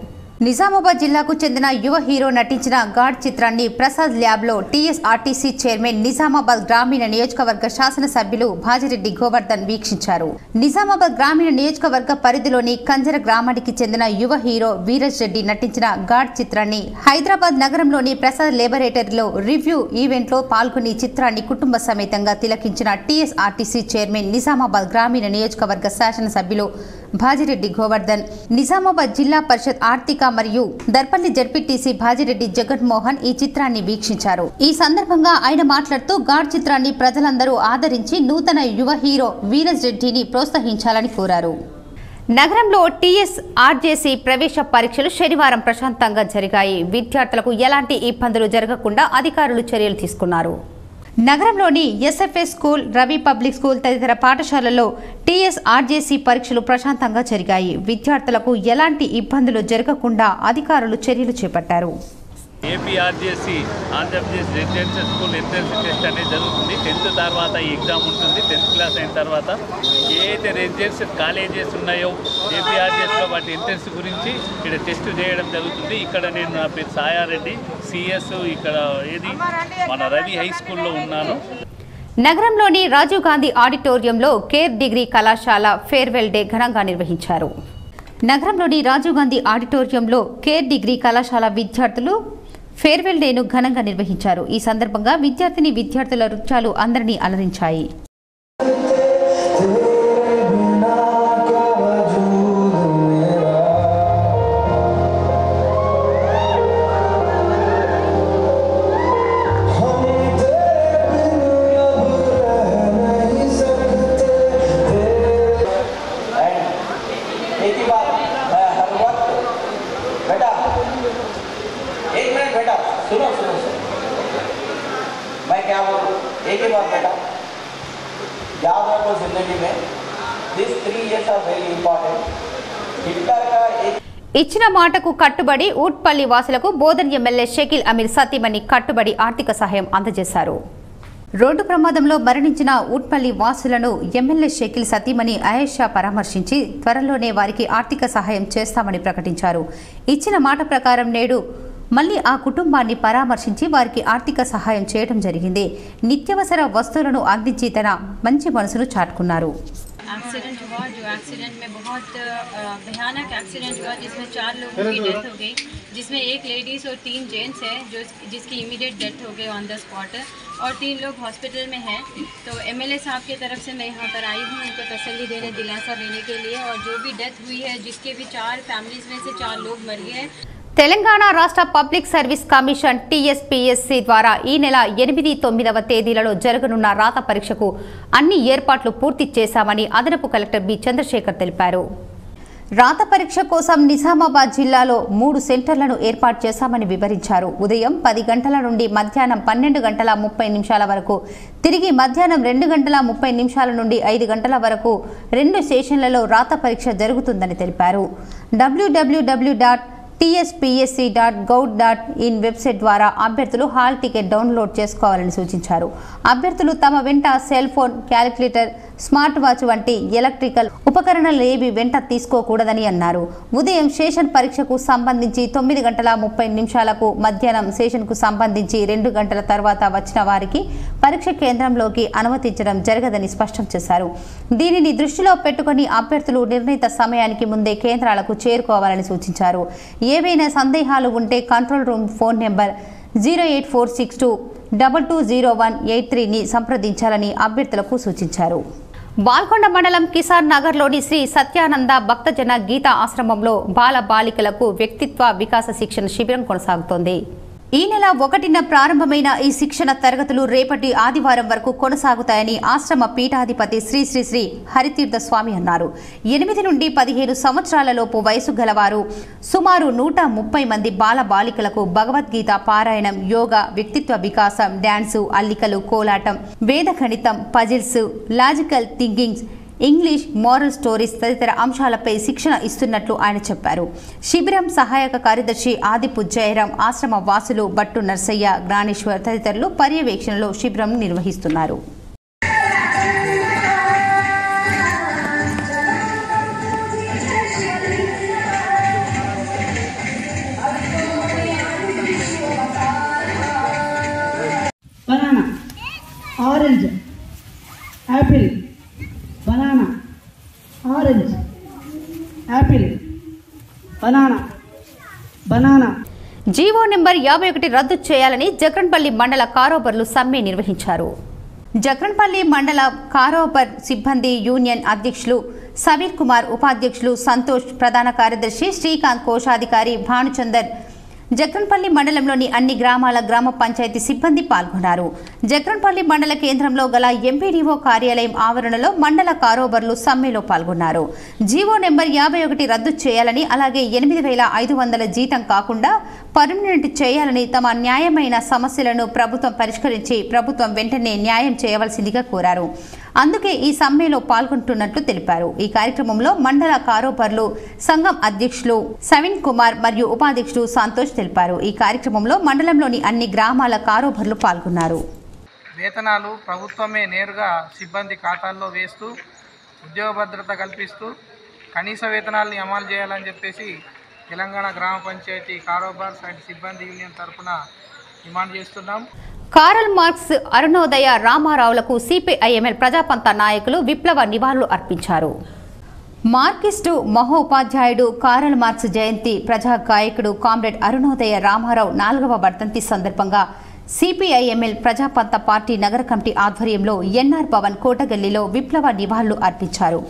Nizamabad జిల్లాకు చెందిన యువ హీరో నటించిన గాడ్ చిత్రాన్ని ప్రసాద్ ల్యాబ్లో టీఎస్ఆర్టీసీ చైర్మన్ నిజామాబాద్ గ్రామీణ నియోజకవర్గ శాసనసభ్యులు భాజిరెడ్డి గోవర్ధన్ వీక్షించారు. నిజామాబాద్ గ్రామీణ నియోజకవర్గ పరిధిలోని కంజర గ్రామానికి చెందిన యువ హీరో వీరజ్ రెడ్డి నటించిన గాడ్ చిత్రాన్ని హైదరాబాద్ నగరంలోని ప్రసాద్ లేబరేటరీలో రివ్యూ ఈవెంట్లో పాల్గొని చిత్రాన్ని కుటుంబ సమేతంగా తిలకించిన టీఎస్ఆర్టీసీ చైర్మన్ నిజామాబాద్ గ్రామీణ నియోజకవర్గ శాసనసభ్యులు భాజిరెడ్డి గోవర్ధన్. నిజామాబాద్ జిల్లా పరిషత్ ఆర్థిక మరియు దర్పల్లి జడ్పీటీసీ భాజిరెడ్డి జగన్మోహన్ ఈ చిత్రాన్ని వీక్షించారు. ఈ సందర్భంగా ఆయన మాట్లాడుతూ గాడ్ చిత్రాన్ని ప్రజలందరూ ఆదరించి నూతన యువ హీరో వీరజ్ రెడ్డిని ప్రోత్సహించాలని కోరారు. నగరంలో టీఎస్ ఆర్జేసీ ప్రవేశ పరీక్షలు శనివారం ప్రశాంతంగా జరిగాయి. విద్యార్థులకు ఎలాంటి ఇబ్బందులు జరగకుండా అధికారులు చర్యలు తీసుకున్నారు. నగరంలోని SFS school Ravi public school తదితర పాఠశాలల్లో టీఎస్ఆర్జేసీ పరీక్షలు ప్రశాంతంగా జరిగాయి. విద్యార్థులకు ఎలాంటి ఇబ్బందులు జరగకుండా అధికారులు చర్యలు చేపట్టారు. APRJC Andhra Pradesh residential school entrance test అనేది జరుగుతుంది. టెన్త్ తర్వాత ఈ ఎగ్జామ్ ఉంటుంది. టెన్త్ క్లాస్ అయిన తర్వాత ఏదైతే రెసిడెన్షియల్ కాలేజెస్ ఉన్నాయో ఏపీఆర్జేస్లో వాటి ఎంట్రన్స్ గురించి ఇక్కడ టెస్ట్ చేయడం జరుగుతుంది. ఇక్కడ నేను నా పేరు సాయారెడ్డి. సిఎస్ ఇక్కడ ఏది? మన రవి హై స్కూల్లో ఉన్నాను. నగరంలోని రాజీవ్ గాంధీ ఆడిటోరియంలో కేర్ డిగ్రీ కళాశాల ఫేర్వెల్ డే ఘనంగా నిర్వహించారు. నగరంలోని రాజీవ్ గాంధీ ఆడిటోరియంలో కేర్ డిగ్రీ కళాశాల విద్యార్థులు ఫేర్వెల్ డేను ఘనంగా నిర్వహించారు. ఈ సందర్భంగా విద్యార్థిని విద్యార్థుల నృత్యాలు అందరినీ అలరించాయి. ఇచ్చిన మాటకు కట్టుబడి ఊట్పల్లి వాసులకు బోధన్ ఎమ్మెల్యే షకీల్ అమీర్ సతీమణి కట్టుబడి ఆర్థిక సహాయం అందజేశారు. రోడ్డు ప్రమాదంలో మరణించిన ఊట్పల్లి వాసులను ఎమ్మెల్యే షకీల్ సతీమణి అయేషా పరామర్శించి త్వరలోనే వారికి ఆర్థిక సహాయం చేస్తామని ప్రకటించారు. ఇచ్చిన మాట ప్రకారం నేడు మళ్ళీ ఆ కుటుంబాన్ని పరామర్శించి వారికి ఆర్థిక సహాయం చేయడం జరిగింది. నిత్యవసర వస్తువులను అందించి తన మంచి మనసును చాటుకున్నారు. एक्सीडेंट में बहुत भयानक एक्सीडेंट हुआ जिसमें चार लोगों की डेथ हो गई जिसमें एक लेडीज़ और तीन जेंट्स हैं जो जिसकी इमीडिएट डेथ हो गई ऑन द स्पॉट और तीन लोग हॉस्पिटल में हैं तो एमएलए साहब की तरफ़ से मैं यहाँ पर आई हूँ उनको तसली देने दिलासा देने के लिए। और जो भी डेथ हुई है जिसके भी चार फैमिलीज़ में से चार लोग मर गए हैं తెలంగాణ రాష్ట్ర పబ్లిక్ సర్వీస్ కమిషన్ టీఎస్పీఎస్సీ ద్వారా ఈ నెల ఎనిమిది తొమ్మిదవ తేదీలలో జరగనున్న రాత పరీక్షకు అన్ని ఏర్పాట్లు పూర్తి చేశామని అదనపు కలెక్టర్ బి. చంద్రశేఖర్ తెలిపారు. రాత పరీక్ష కోసం నిజామాబాద్ జిల్లాలో మూడు సెంటర్లను ఏర్పాటు చేశామని వివరించారు. ఉదయం పది గంటల నుండి మధ్యాహ్నం పన్నెండు గంటల ముప్పై నిమిషాల వరకు తిరిగి మధ్యాహ్నం రెండు గంటల ముప్పై నిమిషాల నుండి ఐదు గంటల వరకు రెండు సెషన్లలో రాత పరీక్ష జరుగుతుందని తెలిపారు. WWW dot TSPSC dot gov dot in website ద్వారా అభ్యర్థులు హాల్ టికెట్ డౌన్లోడ్ చేసుకోవాలని సూచించారు. అభ్యర్థులు తమ వెంట cell phone calculator smart watch వంటి ఎలక్ట్రికల్ ఉపకరణాలు ఏవి వెంట తీసుకోకూడదని అన్నారు. ఉదయం సెషన్ పరీక్షకు సంబంధించి తొమ్మిది గంటల ముప్పై నిమిషాలకు మధ్యాహ్నం సెషన్కు సంబంధించి రెండు గంటల తర్వాత వచ్చిన వారికి పరీక్ష కేంద్రంలోకి అనుమతించడం జరగదని స్పష్టం చేశారు. దీనిని దృష్టిలో పెట్టుకుని అభ్యర్థులు నిర్ణీత సమయానికి ముందే కేంద్రాలకు చేరుకోవాలని సూచించారు. ఏవైనా సందేహాలు ఉంటే control room phone number zero eight four six two double two zero one eight త్రీని సంప్రదించాలని అభ్యర్థులకు సూచించారు. బాల్కొండ మండలం కిసాన్ నగర్లోని శ్రీ సత్యానంద భక్తజన గీతా ఆశ్రమంలో బాల బాలికలకు వ్యక్తిత్వ వికాస శిక్షణ శిబిరం కొనసాగుతోంది. ఈ నెల ఒకటిన ప్రారంభమైన ఈ శిక్షణ తరగతులు రేపటి ఆదివారం వరకు కొనసాగుతాయని ఆశ్రమ పీఠాధిపతి శ్రీ శ్రీ శ్రీ హరితీర్థ స్వామి అన్నారు. ఎనిమిది నుండి పదిహేను సంవత్సరాలలోపు వయసు గలవారు సుమారు నూట ముప్పై మంది బాల బాలికలకు భగవద్గీత పారాయణం యోగా వ్యక్తిత్వ వికాసం డ్యాన్సు అల్లికలు కోలాటం వేద గణితం puzzles logical thinkings English moral stories తదితర అంశాలపై శిక్షణ ఇస్తున్నట్లు ఆయన చెప్పారు. శిబిరం సహాయక కార్యదర్శి ఆదిపు జయరాం ఆశ్రమ వాసులు బట్టు నర్సయ్య జ్ఞానేశ్వర్ తదితరులు పర్యవేక్షణలో శిబిరం నిర్వహిస్తున్నారు. జీవో నెంబర్ యాభై ఒకటి రద్దు చేయాలని జక్రన్పల్లి మండల కారోబర్లు సమ్మె నిర్వహించారు. జక్రన్పల్లి మండల కారోబర్ సిబ్బంది యూనియన్ అధ్యక్షులు సమీర్ కుమార్ ఉపాధ్యక్షులు సంతోష్ ప్రధాన కార్యదర్శి శ్రీకాంత్ కోశాధికారి భానుచందర్. జక్రన్పల్లి మండలంలోని అన్ని గ్రామాల గ్రామ పంచాయతీ సిబ్బంది పాల్గొన్నారు. జక్రన్పల్లి మండల కేంద్రంలో గల ఎంపీడీఓ కార్యాలయం ఆవరణలో మండల కారోబర్లు సమ్మెలో పాల్గొన్నారు. జీవో నెంబర్ యాభై ఒకటి రద్దు చేయాలని అలాగే ఎనిమిది వేల ఐదు వందల జీతం కాకుండా పర్మనెంట్ చేయాలని తమ న్యాయమైన సమస్యలను ప్రభుత్వం పరిష్కరించి ప్రభుత్వం వెంటనే న్యాయం చేయవలసిందిగా కోరారు. అందుకే ఈ సమ్మెలో పాల్గొంటున్నట్లు తెలిపారు. ఈ కార్యక్రమంలో మండల కారోపర్లు సంఘం అధ్యక్షులు సవిన్ కుమార్ మరియు ఉపాధ్యక్షుడు సంతోష్ తెలిపారు. ఈ కార్యక్రమంలో మండలంలోని అన్ని గ్రామాల కారోపర్లు పాల్గొన్నారు. వేతనాలు ప్రభుత్వమే నేరుగా సిబ్బంది ఖాతాల్లో వేస్తూ ఉద్యోగ భద్రత కల్పిస్తూ కనీస వేతనాలని అమలు చేయాలని చెప్పేసి తెలంగాణ గ్రామ పంచాయతీ కారోబార్స్ అండ్ సిబ్బంది యూనియన్ తరఫున డిమాండ్ చేస్తున్నాం. కారల్ మార్క్స్ అరుణోదయ రామారావులకు సిపిఐఎంఎల్ ప్రజాపంత నాయకులు విప్లవ నివాళులు అర్పించారు. మార్కిస్టు మహోపాధ్యాయుడు కారల్ మార్క్స్ జయంతి ప్రజా గాయకుడు కామ్రేడ్ అరుణోదయ రామారావు నాలుగవ వర్ధంతి సందర్భంగా సిపిఐఎంఎల్ ప్రజాపంత పార్టీ నగర కమిటీ ఆధ్వర్యంలో ఎన్ఆర్ భవన్ కోటగల్లీలో విప్లవ నివాళులు అర్పించారు.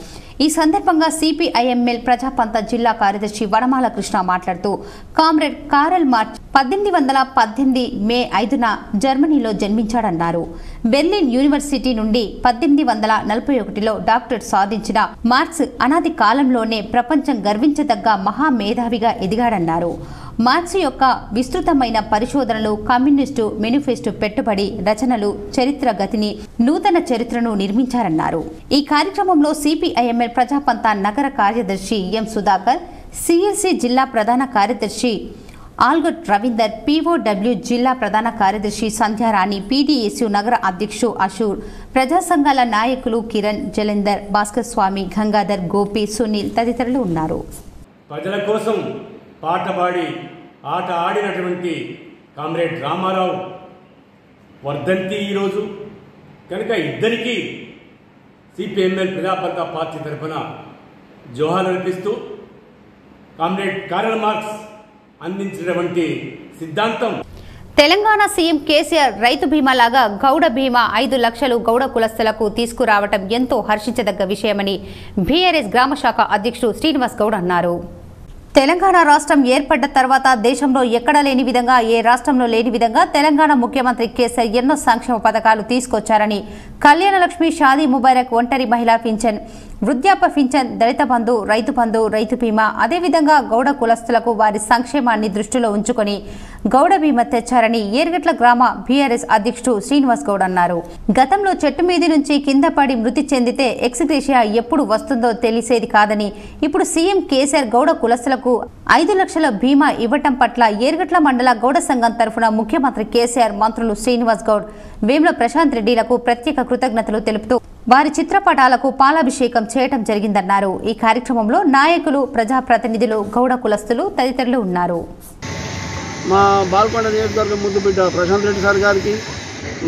ఈ సందర్భంగా సిపిఐఎంఎల్ ప్రజాపంత జిల్లా కార్యదర్శి వనమాల కృష్ణ మాట్లాడుతూ కామ్రేడ్ కారల్ మార్చ్ పద్దెనిమిది వందల పద్దెనిమిది మే ఐదున జర్మనీలో జన్మించాడన్నారు. బెర్లిన్ యూనివర్సిటీ నుండి పద్దెనిమిది వందల నలభై ఒకటిలో డాక్టరేట్ సాధించిన మార్క్స్ అనాది కాలంలోనే ప్రపంచం గర్వించదగ్గ మహామేధావిగా ఎదిగాడన్నారు. మార్క్స్ యొక్క విస్తృతమైన పరిశోధనలు కమ్యూనిస్టు మేనిఫెస్టో పెట్టుబడి రచనలు చరిత్ర గతిని నూతన చరిత్రను నిర్మించారన్నారు. ఈ కార్యక్రమంలో సిపిఐఎంఎల్ ప్రజాపంత నగర కార్యదర్శి ఎం సుధాకర్ సిఎల్సి జిల్లా ప్రధాన కార్యదర్శి ఆల్గట్ రవీందర్ పీఓడబ్ల్యూ జిల్లా ప్రధాన కార్యదర్శి సంధ్యారాణి పీడీఎస్యు నగర అధ్యక్షుడు అశూర్ ప్రజా సంఘాల నాయకులు కిరణ్ జలేందర్ భాస్కర్ స్వామి గంగాధర్ గోపి సునీల్ తదితరులు ఉన్నారు. ప్రజల కోసం పాట పాడి ఆట ఆడినటువంటి కామ్రేడ్ రామారావు వర్ధంతి ఈరోజు. కనుక ఇద్దరికీ సిపిఎంఎల్ ప్రజాపంత పార్టీ తరఫున జోహార్ అర్పిస్తూ కామ్రేడ్ కారల్ మార్క్స్ అందించినటువంటి సిద్ధాంతం. తెలంగాణ సీఎం కేసీఆర్ రైతు బీమా లాగా గౌడ బీమా ఐదు లక్షలు గౌడ కులస్తులకు తీసుకురావటం ఎంతో హర్షించదగ్గ విషయమని బీఆర్ఎస్ గ్రామ శాఖ అధ్యక్షుడు శ్రీనివాస్ గౌడ్ అన్నారు. తెలంగాణ రాష్ట్రం ఏర్పడ్డ తర్వాత దేశంలో ఎక్కడా లేని విధంగా ఏ రాష్ట్రంలో లేని విధంగా తెలంగాణ ముఖ్యమంత్రి కేసీఆర్ ఎన్నో సంక్షేమ పథకాలు తీసుకొచ్చారని కళ్యాణలక్ష్మి షాదీ ముబారక్ ఒంటరి మహిళా పింఛన్ వృద్ధాప్య పింఛన్ దళిత బంధు రైతు బంధు రైతు బీమా అదేవిధంగా గౌడ కులస్తులకు వారి సంక్షేమాన్ని దృష్టిలో ఉంచుకొని గౌడ బీమా తెచ్చారని ఏర్గట్ల గ్రామ బీఆర్ఎస్ అధ్యక్షుడు శ్రీనివాస్ గౌడ్ అన్నారు. గతంలో చెట్టు మీది నుంచి కింద పడి మృతి చెందితే ఎక్స్గ్రేషియా ఎప్పుడు వస్తుందో తెలిసేది కాదని ఇప్పుడు సీఎం కేసీఆర్ గౌడ కులస్తులకు ఐదు లక్షల బీమా ఇవ్వటం పట్ల ఏర్గట్ల మండల గౌడ సంఘం తరఫున ముఖ్యమంత్రి కేసీఆర్ మంత్రులు శ్రీనివాస్ గౌడ్ వేముల ప్రశాంత్ రెడ్డిలకు ప్రత్యేక కృతజ్ఞతలు తెలుపుతూ వారి చిత్రపటాలకు పాలాభిషేకం చేయటం జరిగిందన్నారు. ఈ కార్యక్రమంలో నాయకులు ప్రజాప్రతినిధులు గౌడ కులస్తులు తదితరులు ఉన్నారు. మా బాల్కొండ నియోజకవర్గం ముందు బిడ్డ ప్రశాంత్ రెడ్డి సార్ గారికి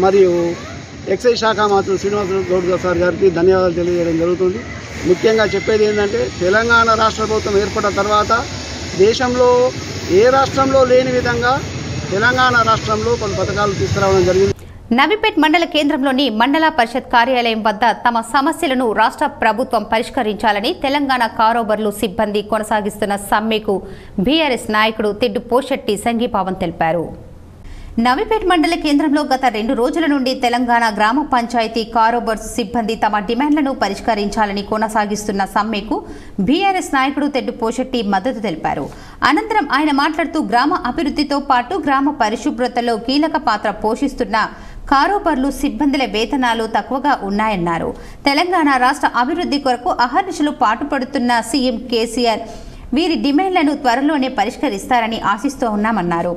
మరియు ఎక్సైజ్ శాఖ మాత్రం శ్రీనివాస గౌడ్ సార్ గారికి ధన్యవాదాలు తెలియజేయడం జరుగుతుంది. ముఖ్యంగా చెప్పేది ఏంటంటే తెలంగాణ రాష్ట్ర ప్రభుత్వం ఏర్పడిన తర్వాత దేశంలో ఏ రాష్ట్రంలో లేని విధంగా తెలంగాణ రాష్ట్రంలో కొన్ని పథకాలు తీసుకురావడం జరిగింది. నవిపేట్ మండల కేంద్రంలోని మండల పరిషత్ కార్యాలయం వద్ద తమ సమస్యలను రాష్ట్ర ప్రభుత్వం పరిష్కరించాలని తెలంగాణ కారోబర్లు సిబ్బంది కొనసాగిస్తున్న సమ్మెకు బీఆర్ఎస్ నాయకుడు తెడ్డు పోషెట్టి సంఘీభావం తెలిపారు. నవిపేట్ మండల కేంద్రంలో గత రెండు రోజుల నుండి తెలంగాణ గ్రామ పంచాయతీ కారోబర్ సిబ్బంది తమ డిమాండ్లను పరిష్కరించాలని కొనసాగిస్తున్న సమ్మెకు బీఆర్ఎస్ నాయకుడు తెడ్డు పోషెట్టి మద్దతు తెలిపారు. అనంతరం ఆయన మాట్లాడుతూ గ్రామ అభివృద్ధితో పాటు గ్రామ పరిశుభ్రతలో కీలక పాత్ర పోషిస్తున్న కారోబార్లు సిబ్బందుల వేతనాలు తక్కువగా ఉన్నాయన్నారు. తెలంగాణ రాష్ట్ర అభివృద్ధి కొరకు అహర్నిశలు పాటుపడుతున్న సీఎం కేసీఆర్ వీరి డిమాండ్లను త్వరలోనే పరిష్కరిస్తారని ఆశిస్తూ ఉన్నామన్నారు.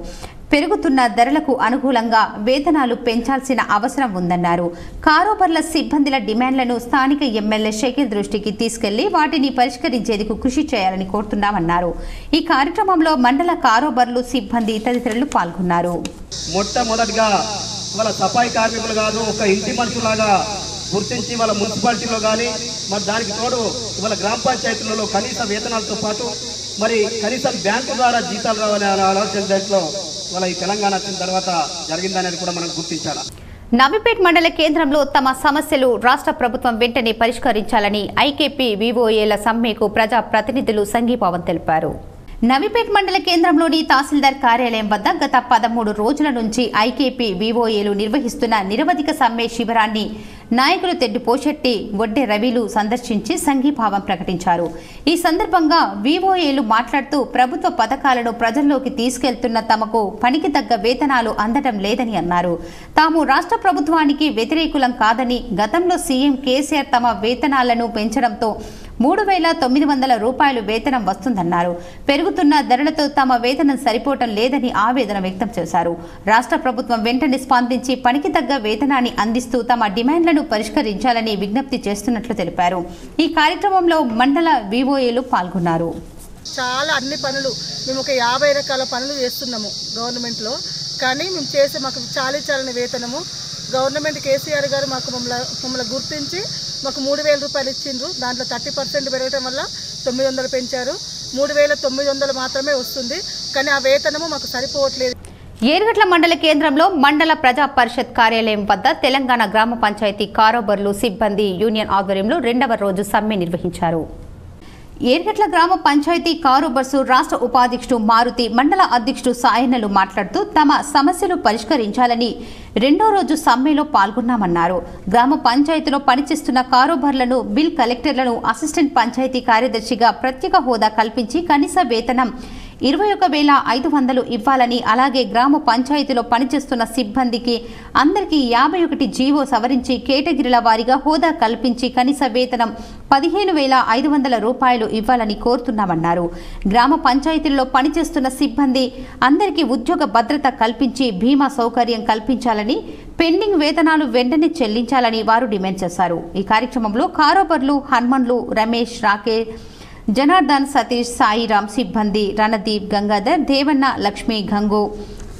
పెరుగుతున్న ధరలకు అనుకూలంగా వేతనాలు పెంచాల్సిన అవసరం ఉందన్నారు. కారోబర్ల సిబ్బందుల డిమాండ్లను స్థానిక ఎమ్మెల్యే షకీల్ దృష్టికి తీసుకెళ్ళి వాటిని పరిష్కరించేందుకు కృషి చేయాలని కోరుతున్నామన్నారు. ఈ కార్యక్రమంలో మండల కారోబర్లు సిబ్బంది తదితరులు పాల్గొన్నారు. మొట్టమొదటిగా వాళ్ళ సఫాయి కార్మికులు కాదు ఒక ఇంటి మనుషులాగా గుర్తించి వాళ్ళ మున్సిపాలిటీలో కానీ మరి దానికి తోడు ఇవాళ గ్రామ పంచాయతీలలో కనీస వేతనాలతో పాటు మరి కనీసం బ్యాంకు ద్వారా జీతాలు రావాలనే ఆలోచన దాంట్లో వాళ్ళ ఈ తెలంగాణ వచ్చిన తర్వాత జరిగిందనేది కూడా మనం గుర్తించాలి? నవిపేట్ మండల కేంద్రంలో తమ సమస్యలు రాష్ట్ర ప్రభుత్వం వెంటనే పరిష్కరించాలని ఐకేపీ వివోఏల సమ్మెకు ప్రజా ప్రతినిధులు సంఘీభావం తెలిపారు. నవిపేట్ మండల కేంద్రంలోని తహసీల్దార్ కార్యాలయం వద్ద గత పదమూడు రోజుల నుంచి ఐకేపీ వివోఏలు నిర్వహిస్తున్న నిరవధిక సమ్మె శిబిరాన్ని నాయకులు తెడ్డి పోషెట్టి వడ్డె రవిలు సందర్శించి సంఘీభావం ప్రకటించారు. ఈ సందర్భంగా వివోఏలు మాట్లాడుతూ ప్రభుత్వ పథకాలను ప్రజల్లోకి తీసుకెళ్తున్న తమకు పనికి తగ్గ వేతనాలు అందడం లేదని అన్నారు. తాము రాష్ట్ర ప్రభుత్వానికి వ్యతిరేకులం కాదని గతంలో సీఎం కేసీఆర్ తమ వేతనాలను పెంచడంతో మూడు వేల తొమ్మిది వందల రూపాయలు వేతనం వస్తుందన్నారు. పెరుగుతున్న ధరలతో తమ వేతనం సరిపోవటం లేదని ఆవేదన వ్యక్తం చేశారు. రాష్ట్ర ప్రభుత్వం వెంటనే స్పందించి పనికి తగ్గ వేతనాన్ని అందిస్తూ తమ డిమాండ్లను పరిష్కరించాలని విజ్ఞప్తి చేస్తున్నట్లు తెలిపారు. ఈ కార్యక్రమంలో మండల వివోఏలు పాల్గొన్నారు. చాలా అన్ని పనులు మేము ఒక యాభై రకాల పనులు చేస్తున్నాము గవర్నమెంట్లో. కానీ మేము చేసే మాకు చాలీ చాలని వేతనము గవర్నమెంట్ కేసీఆర్ గారు మాకు మమ్మల్ని మమ్మల్ని గుర్తించి మాకు మూడు వేల రూపాయలు ఇచ్చిండ్రు. దాంట్లో థర్టీ పర్సెంట్ పెరగడం వల్ల తొమ్మిది వందలు పెంచారు. మూడు వేల తొమ్మిది వందలు మాత్రమే వస్తుంది. కానీ ఆ వేతనము మాకు సరిపోవట్లేదు. ఏరుగట్ల మండల కేంద్రంలో మండల ప్రజా పరిషత్ కార్యాలయం వద్ద తెలంగాణ గ్రామ పంచాయతీ కారోబర్లు సిబ్బంది యూనియన్ ఆధ్వర్యంలో రెండవ రోజు సమ్మె నిర్వహించారు. ఏర్గట్ల గ్రామ పంచాయతీ కారోబర్సు రాష్ట్ర ఉపాధ్యక్షుడు మారుతి మండల అధ్యక్షుడు సాయన్నలు మాట్లాడుతూ తమ సమస్యలు పరిష్కరించాలని రెండో రోజు సమ్మెలో పాల్గొన్నామన్నారు. గ్రామ పంచాయతీలో పనిచేస్తున్న కారోబార్లను బిల్ కలెక్టర్లను అసిస్టెంట్ పంచాయతీ కార్యదర్శిగా ప్రత్యేక హోదా కల్పించి కనీస వేతనం ఇరవై ఒక వేల ఐదు వందలు ఇవ్వాలని అలాగే గ్రామ పంచాయతీలో పనిచేస్తున్న సిబ్బందికి అందరికీ యాభై ఒకటి జీవో సవరించి కేటగిరీల వారీగా హోదా కల్పించి కనీస వేతనం పదిహేను వేల ఐదు వందల రూపాయలు ఇవ్వాలని కోరుతున్నామన్నారు. గ్రామ పంచాయతీల్లో పనిచేస్తున్న సిబ్బంది అందరికీ ఉద్యోగ భద్రత కల్పించి బీమా సౌకర్యం కల్పించాలని పెండింగ్ వేతనాలు వెంటనే చెల్లించాలని వారు డిమాండ్ చేశారు. ఈ కార్యక్రమంలో కారోబర్లు హన్మన్లు రమేష్ రాకేష్ జనార్దన్ సతీష్ సాయిరామ్ సిబ్బంది రణదీప్ గంగాధర్ దేవన్న లక్ష్మి గంగు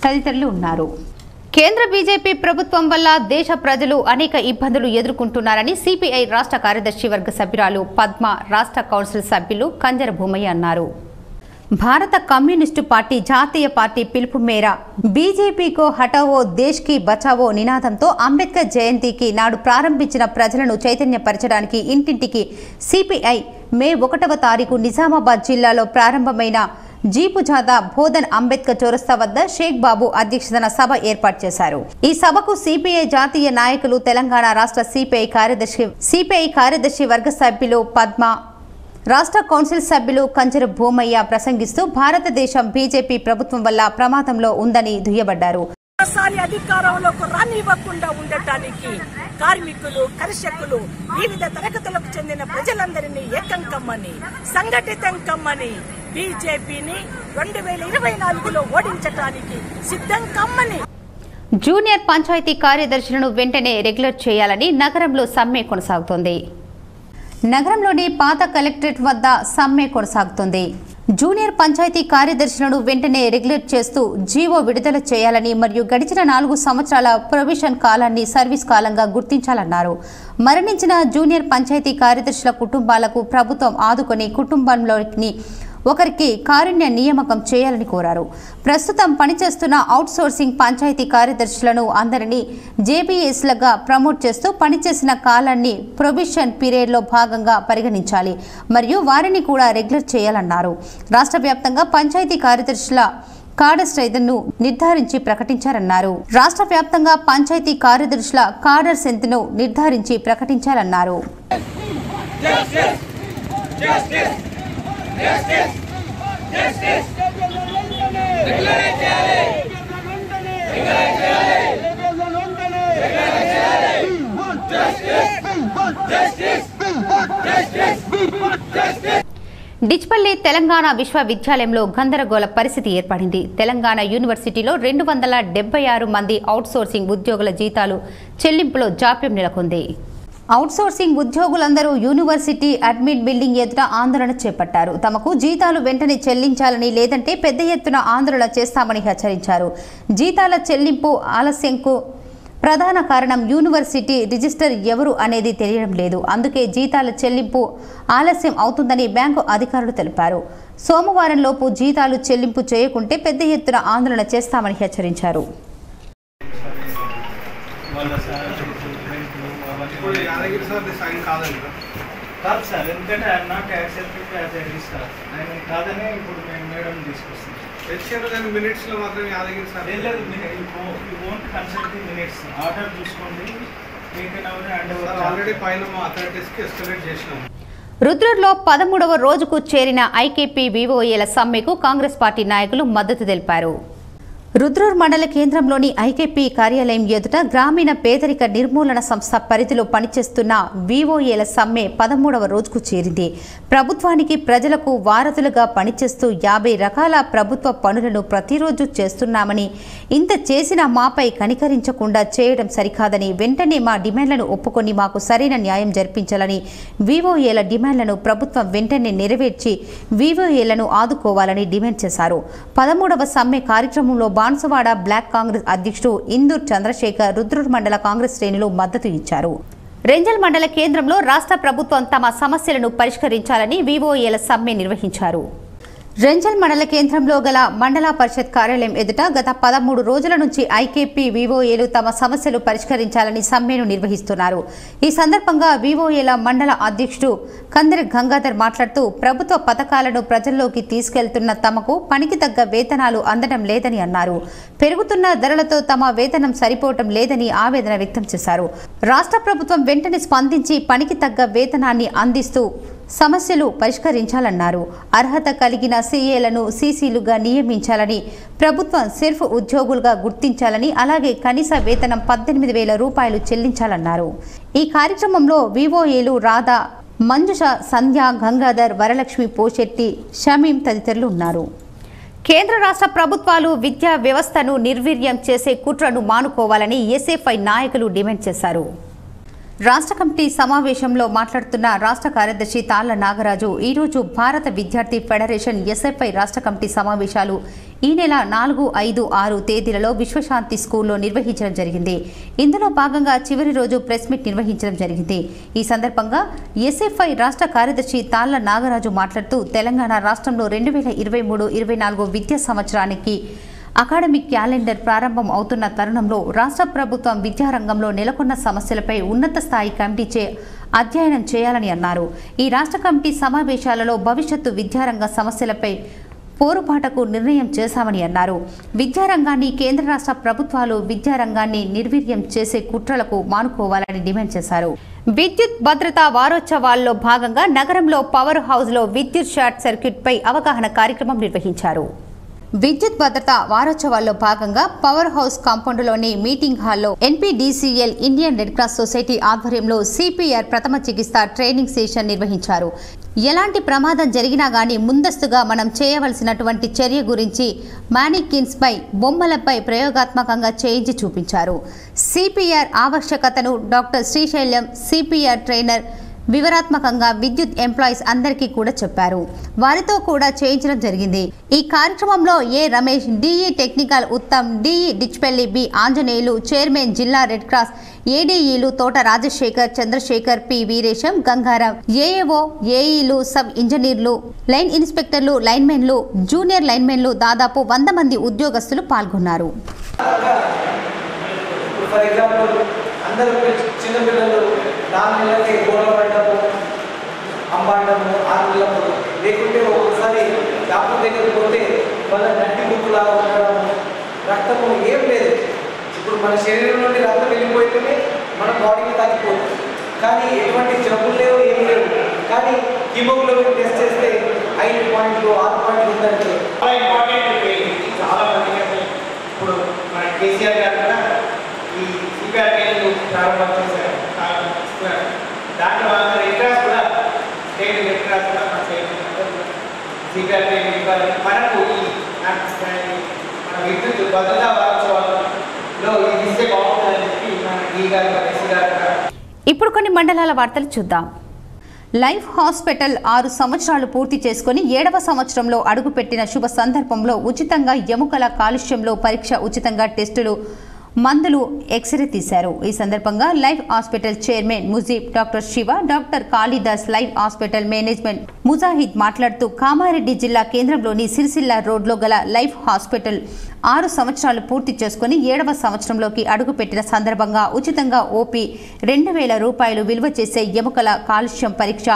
తదితరులు ఉన్నారు. కేంద్ర బీజేపీ ప్రభుత్వం వల్ల దేశ ప్రజలు అనేక ఇబ్బందులు ఎదుర్కొంటున్నారని సిపిఐ రాష్ట్ర కార్యదర్శి వర్గ సభ్యురాలు పద్మ రాష్ట్ర కౌన్సిల్ సభ్యులు కంజర భూమయ్య అన్నారు. భారత కమ్యూనిస్టు పార్టీ జాతీయ పార్టీ పిలుపు మేర బీజేపీకో హటావో దేశ్కి బచావో నినాదంతో అంబేద్కర్ జయంతికి నాడు ప్రారంభించిన ప్రజలను చైతన్యపరచడానికి ఇంటింటికి సిపిఐ మే ఒకటవ తారీఖు నిజామాబాద్ జిల్లాలో ప్రారంభమైన జీపు జాథా బోధన్ అంబేద్కర్ చౌరస్తా వద్ద షేక్ బాబు అధ్యక్షతన సభ ఏర్పాటు చేశారు. ఈ సభకు సిపిఐ జాతీయ నాయకులు తెలంగాణ రాష్ట్ర సిపిఐ కార్యదర్శి సిపిఐ కార్యదర్శి వర్గ సభ్యులు పద్మ రాష్ట్ర కౌన్సిల్ సభ్యులు కంచెర భూమయ్య ప్రసంగిస్తూ భారతదేశం బీజేపీ ప్రభుత్వం వల్ల ప్రమాదంలో ఉందని దుయ్యబడ్డారు. ఉండటానికి కార్మికులు కర్షకులు వివిధ తరగతులకు చెందిన ప్రజలందరినీ ఏకం కమ్మని సంఘటితం కమ్మని బీజేపీని రెండు వేల ఇరవై నాలుగులో ఓడించటానికి సిద్ధం కమ్మని. జూనియర్ పంచాయతీ కార్యదర్శులను వెంటనే రెగ్యులర్ చేయాలని నగరంలో సమ్మె కొనసాగుతోంది. నగరంలోని పాత కలెక్టరేట్ వద్ద సమ్మె కొనసాగుతోంది. జూనియర్ పంచాయతీ కార్యదర్శులను వెంటనే రెగ్యులేట్ చేస్తూ జీవో విడుదల చేయాలని మరియు గడిచిన నాలుగు సంవత్సరాల ప్రొవిషన్ కాలాన్ని సర్వీస్ కాలంగా గుర్తించాలన్నారు. మరణించిన జూనియర్ పంచాయతీ కార్యదర్శుల కుటుంబాలకు ప్రభుత్వం ఆదుకొని కుటుంబంలోని ఒకరికి కారుణ్య నియామకం చేయాలని కోరారు. ప్రస్తుతం పనిచేస్తున్న అవుట్సోర్సింగ్ పంచాయతీ కార్యదర్శులను అందరినీ జేబీఎస్లుగా ప్రమోట్ చేస్తూ పనిచేసిన కాలాన్ని ప్రొబిషన్ పీరియడ్లో భాగంగా పరిగణించాలి మరియు వారిని కూడా రెగ్యులర్ చేయాలన్నారు. రాష్ట్ర వ్యాప్తంగా పంచాయతీ కార్యదర్శుల కాడర్ స్ట్రైదన్ను నిర్ధారించి ప్రకటించారన్నారు. రాష్ట్ర వ్యాప్తంగా పంచాయతీ కార్యదర్శుల కార్డర్ సెంత్ను నిర్ధారించి ప్రకటించాలన్నారు డిచ్పల్లి తెలంగాణ విశ్వవిద్యాలయంలో గందరగోళ పరిస్థితి ఏర్పడింది. తెలంగాణ యూనివర్సిటీలో రెండు వందల డెబ్బై ఆరు మంది అవుట్సోర్సింగ్ ఉద్యోగుల జీతాలు చెల్లింపులో జాప్యం నెలకొంది. అవుట్సోర్సింగ్ ఉద్యోగులందరూ యూనివర్సిటీ అడ్మిట్ బిల్డింగ్ ఎదుట ఆందోళన చేపట్టారు. తమకు జీతాలు వెంటనే చెల్లించాలని లేదంటే పెద్ద ఎత్తున ఆందోళన చేస్తామని హెచ్చరించారు. జీతాల చెల్లింపు ఆలస్యంకు ప్రధాన కారణం యూనివర్సిటీ రిజిస్టర్ ఎవరు అనేది తెలియడం లేదు. అందుకే జీతాల చెల్లింపు ఆలస్యం అవుతుందని బ్యాంకు అధికారులు తెలిపారు. సోమవారం లోపు జీతాలు చెల్లింపు చేయకుంటే పెద్ద ఎత్తున ఆందోళన చేస్తామని హెచ్చరించారు. యాదగిరి సార్ సైన్ కాదండి కాదు సార్ ఎందుకంటే I'm not accepted as a register ఆయన కాదనే ఇప్పుడు మేము మేడం తీసుకొస్తాం తెచ్చారు కానీ మినిట్స్లో మాత్రం యాదగిరి సార్ లేదు you won't consult the minutes order చూసుకోండి. ఆల్రెడీ పైన మా ఎస్కలేట్ రుద్రూర్లో పదమూడవ రోజుకు చేరిన ఐకేపీ వివోఏల సమ్మెకు కాంగ్రెస్ పార్టీ నాయకులు మద్దతు తెలిపారు. రుద్రూర్ మండల కేంద్రంలోని ఐకేపీ కార్యాలయం ఎదుట గ్రామీణ పేదరిక నిర్మూలన సంస్థ పరిధిలో పనిచేస్తున్న వివోఏల సమ్మె పదమూడవ రోజుకు చేరింది. ప్రభుత్వానికి ప్రజలకు వారధులుగా పనిచేస్తూ యాభై రకాల ప్రభుత్వ పనులను ప్రతిరోజు చేస్తున్నామని ఇంత చేసిన మాపై కనికరించకుండా చేయడం సరికాదని వెంటనే మా డిమాండ్లను ఒప్పుకొని మాకు సరైన న్యాయం జరిపించాలని వివోఏల డిమాండ్లను ప్రభుత్వం వెంటనే నెరవేర్చి వివోఏలను ఆదుకోవాలని డిమాండ్ చేశారు. పదమూడవ సమ్మె కార్యక్రమంలో బాన్సువాడ బ్లాక్ కాంగ్రెస్ అధ్యక్షుడు ఇందూర్ చంద్రశేఖర్ రుద్రూర్ మండల కాంగ్రెస్ శ్రేణులు మద్దతు ఇచ్చారు. రెంజల్ మండల కేంద్రంలో రాష్ట్ర ప్రభుత్వం తమ సమస్యలను పరిష్కరించాలని వివోఏల సమ్మె నిర్వహించారు. రెంజల్ మండల కేంద్రంలో గల మండల పరిషత్ కార్యాలయం ఎదుట గత పదమూడు రోజుల నుంచి ఐకేపీ వివోఏలు తమ సమస్యలు పరిష్కరించాలని సమ్మెను నిర్వహిస్తున్నారు. ఈ సందర్భంగా వివోఏల మండల అధ్యక్షుడు కందరి గంగాధర్ మాట్లాడుతూ ప్రభుత్వ పథకాలను ప్రజల్లోకి తీసుకెళ్తున్న తమకు పనికి తగ్గ వేతనాలు అందడం లేదని అన్నారు. పెరుగుతున్న ధరలతో తమ వేతనం సరిపోవటం లేదని ఆవేదన వ్యక్తం చేశారు. రాష్ట్ర ప్రభుత్వం వెంటనే స్పందించి పనికి తగ్గ వేతనాన్ని అందిస్తూ సమస్యలు పరిష్కరించాలన్నారు. అర్హత కలిగిన సీఏలను సీసీలుగా నియమించాలని ప్రభుత్వం సెల్ఫ్ ఉద్యోగులుగా గుర్తించాలని అలాగే కనీస వేతనం పద్దెనిమిది వేల రూపాయలు చెల్లించాలన్నారు. ఈ కార్యక్రమంలో వివోఏలు రాధా మంజుష సంధ్య గంగాధర్ వరలక్ష్మి పోషెట్టి షమీం తదితరులు ఉన్నారు. కేంద్ర రాష్ట్ర ప్రభుత్వాలు విద్యా వ్యవస్థను నిర్వీర్యం చేసే కుట్రను మానుకోవాలని ఎస్ఎఫ్ఐ నాయకులు డిమాండ్ చేశారు. రాష్ట్ర కమిటీ సమావేశంలో మాట్లాడుతున్న రాష్ట్ర కార్యదర్శి తాళ్ళ నాగరాజు ఈరోజు భారత విద్యార్థి ఫెడరేషన్ ఎస్ఎఫ్ఐ రాష్ట్ర కమిటీ సమావేశాలు ఈ నెల నాలుగు ఐదు ఆరు తేదీలలో విశ్వశాంతి స్కూల్లో నిర్వహించడం జరిగింది. ఇందులో భాగంగా చివరి రోజు ప్రెస్ మీట్ నిర్వహించడం జరిగింది. ఈ సందర్భంగా ఎస్ఎఫ్ఐ రాష్ట్ర కార్యదర్శి తాళ్ళ నాగరాజు మాట్లాడుతూ తెలంగాణ రాష్ట్రంలో రెండు వేల ఇరవై మూడు ఇరవై నాలుగు విద్యా సంవత్సరానికి అకాడమిక్ క్యాలెండర్ ప్రారంభం అవుతున్న తరుణంలో రాష్ట్ర ప్రభుత్వం విద్యారంగంలో నెలకొన్న సమస్యలపై ఉన్నత స్థాయి కమిటీచే అధ్యయనం చేయాలని అన్నారు. ఈ రాష్ట్ర కమిటీ సమావేశాలలో భవిష్యత్తు విద్యారంగ సమస్యలపై పోరుపాటకు నిర్ణయం చేశామని అన్నారు. విద్యారంగాన్ని కేంద్ర రాష్ట్ర ప్రభుత్వాలు విద్యారంగాన్ని నిర్వీర్యం చేసే కుట్రలకు మానుకోవాలని డిమాండ్ చేశారు. విద్యుత్ భద్రతా వారోత్సవాల్లో భాగంగా నగరంలో పవర్ హౌస్లో విద్యుత్ షార్ట్ సర్క్యూట్పై అవగాహన కార్యక్రమం నిర్వహించారు. విద్యుత్ భద్రత వారోత్సవాల్లో భాగంగా పవర్ హౌస్ కాంపౌండ్లోని మీటింగ్ హాల్లో NPDCL Indian red cross society ఆధ్వర్యంలో సిపిఆర్ ప్రథమ చికిత్స ట్రైనింగ్ సెషన్ నిర్వహించారు. ఎలాంటి ప్రమాదం జరిగినా గానీ ముందస్తుగా మనం చేయవలసినటువంటి చర్య గురించి మానికిన్స్పై బొమ్మలపై ప్రయోగాత్మకంగా చేయించి చూపించారు. సిపిఆర్ ఆవశ్యకతను డాక్టర్ శ్రీశైలం సిపిఆర్ ట్రైనర్ వివరాత్మకంగా విద్యుత్ ఎంప్లాయీస్ అందరికీ కూడా చెప్పారు. వారితో కూడా చేయించడం జరిగింది. ఈ కార్యక్రమంలో A Ramesh DE technical Uttam DE Dichpally B Anjaneyulu chairman జిల్లా రెడ్ క్రాస్ ఏడీఈలు తోట రాజశేఖర్ చంద్రశేఖర్ పి వీరేశం గంగారాం ఏఏఓ ఏఈలు సబ్ ఇంజనీర్లు లైన్ ఇన్స్పెక్టర్లు లైన్మెన్లు జూనియర్ లైన్మెన్లు దాదాపు వంద మంది ఉద్యోగస్తులు పాల్గొన్నారు. ఫర్ ఎగ్జాంపుల్ అందరూ చిన్నపిల్లలు నాలుగు నెలలకి గోడ పడటము అంబాడము ఆరు నెలలకు లేకుంటే ఒకసారి డాక్టర్ దగ్గరికి పోతే వాళ్ళ నడ్డి ముక్కులాగా ఉండడము. రక్తము ఏం లేదు. ఇప్పుడు మన శరీరం నుండి రక్తం వెళ్ళిపోయితేనే మన బాడీకి తగ్గిపోతుంది కానీ ఎటువంటి జబ్బులు లేవు ఏం లేవు. కానీ హిమోగ్లోబిన్ టెస్ట్ చేస్తే ఐదు పాయింట్లు ఆరు పాయింట్లు ఉందంటే. చాలా ఇంపార్టెంట్ చాలా మంది ఇప్పుడు మన కేసీఆర్ గారు కూడా ఈ సిపిఆర్ ప్రారంభం దాంట్లో వాళ్ళ రెడ్ కూడా స్టేట్ రెడ్ కూడా మన సిపిఆర్ ఇవ్వాలి. మనకు ఈ మన విద్యుత్ భద్రతా వారోత్సవాలలో ఇది ఇస్తే బాగుంటుందని చెప్పి మన ఈ గారు ఎస్సీ గారు ఇప్పుడు కొన్ని మండలాల వార్తలు చూద్దాం. లైఫ్ హాస్పిటల్ ఆరు సంవత్సరాలు పూర్తి చేసుకుని ఏడవ సంవత్సరంలో అడుగుపెట్టిన శుభ సందర్భంలో ఉచితంగా ఎముకల కాలుష్యంలో పరీక్ష ఉచితంగా టెస్టులు మందులు ఎక్స్రే తీశారు. ఈ సందర్భంగా life hospital chairman Mujeeb doctor Shiva doctor Kalidas life hospital management Mujahid మాట్లాడుతూ కామారెడ్డి జిల్లా కేంద్రంలోని సిరిసిల్ల రోడ్లో గల లైఫ్ హాస్పిటల్ ఆరు సంవత్సరాలు పూర్తి చేసుకుని ఏడవ సంవత్సరంలోకి అడుగుపెట్టిన సందర్భంగా ఉచితంగా ఓపీ రెండు వేల రూపాయలు విలువ చేసే ఎముకల కాలుష్యం పరీక్ష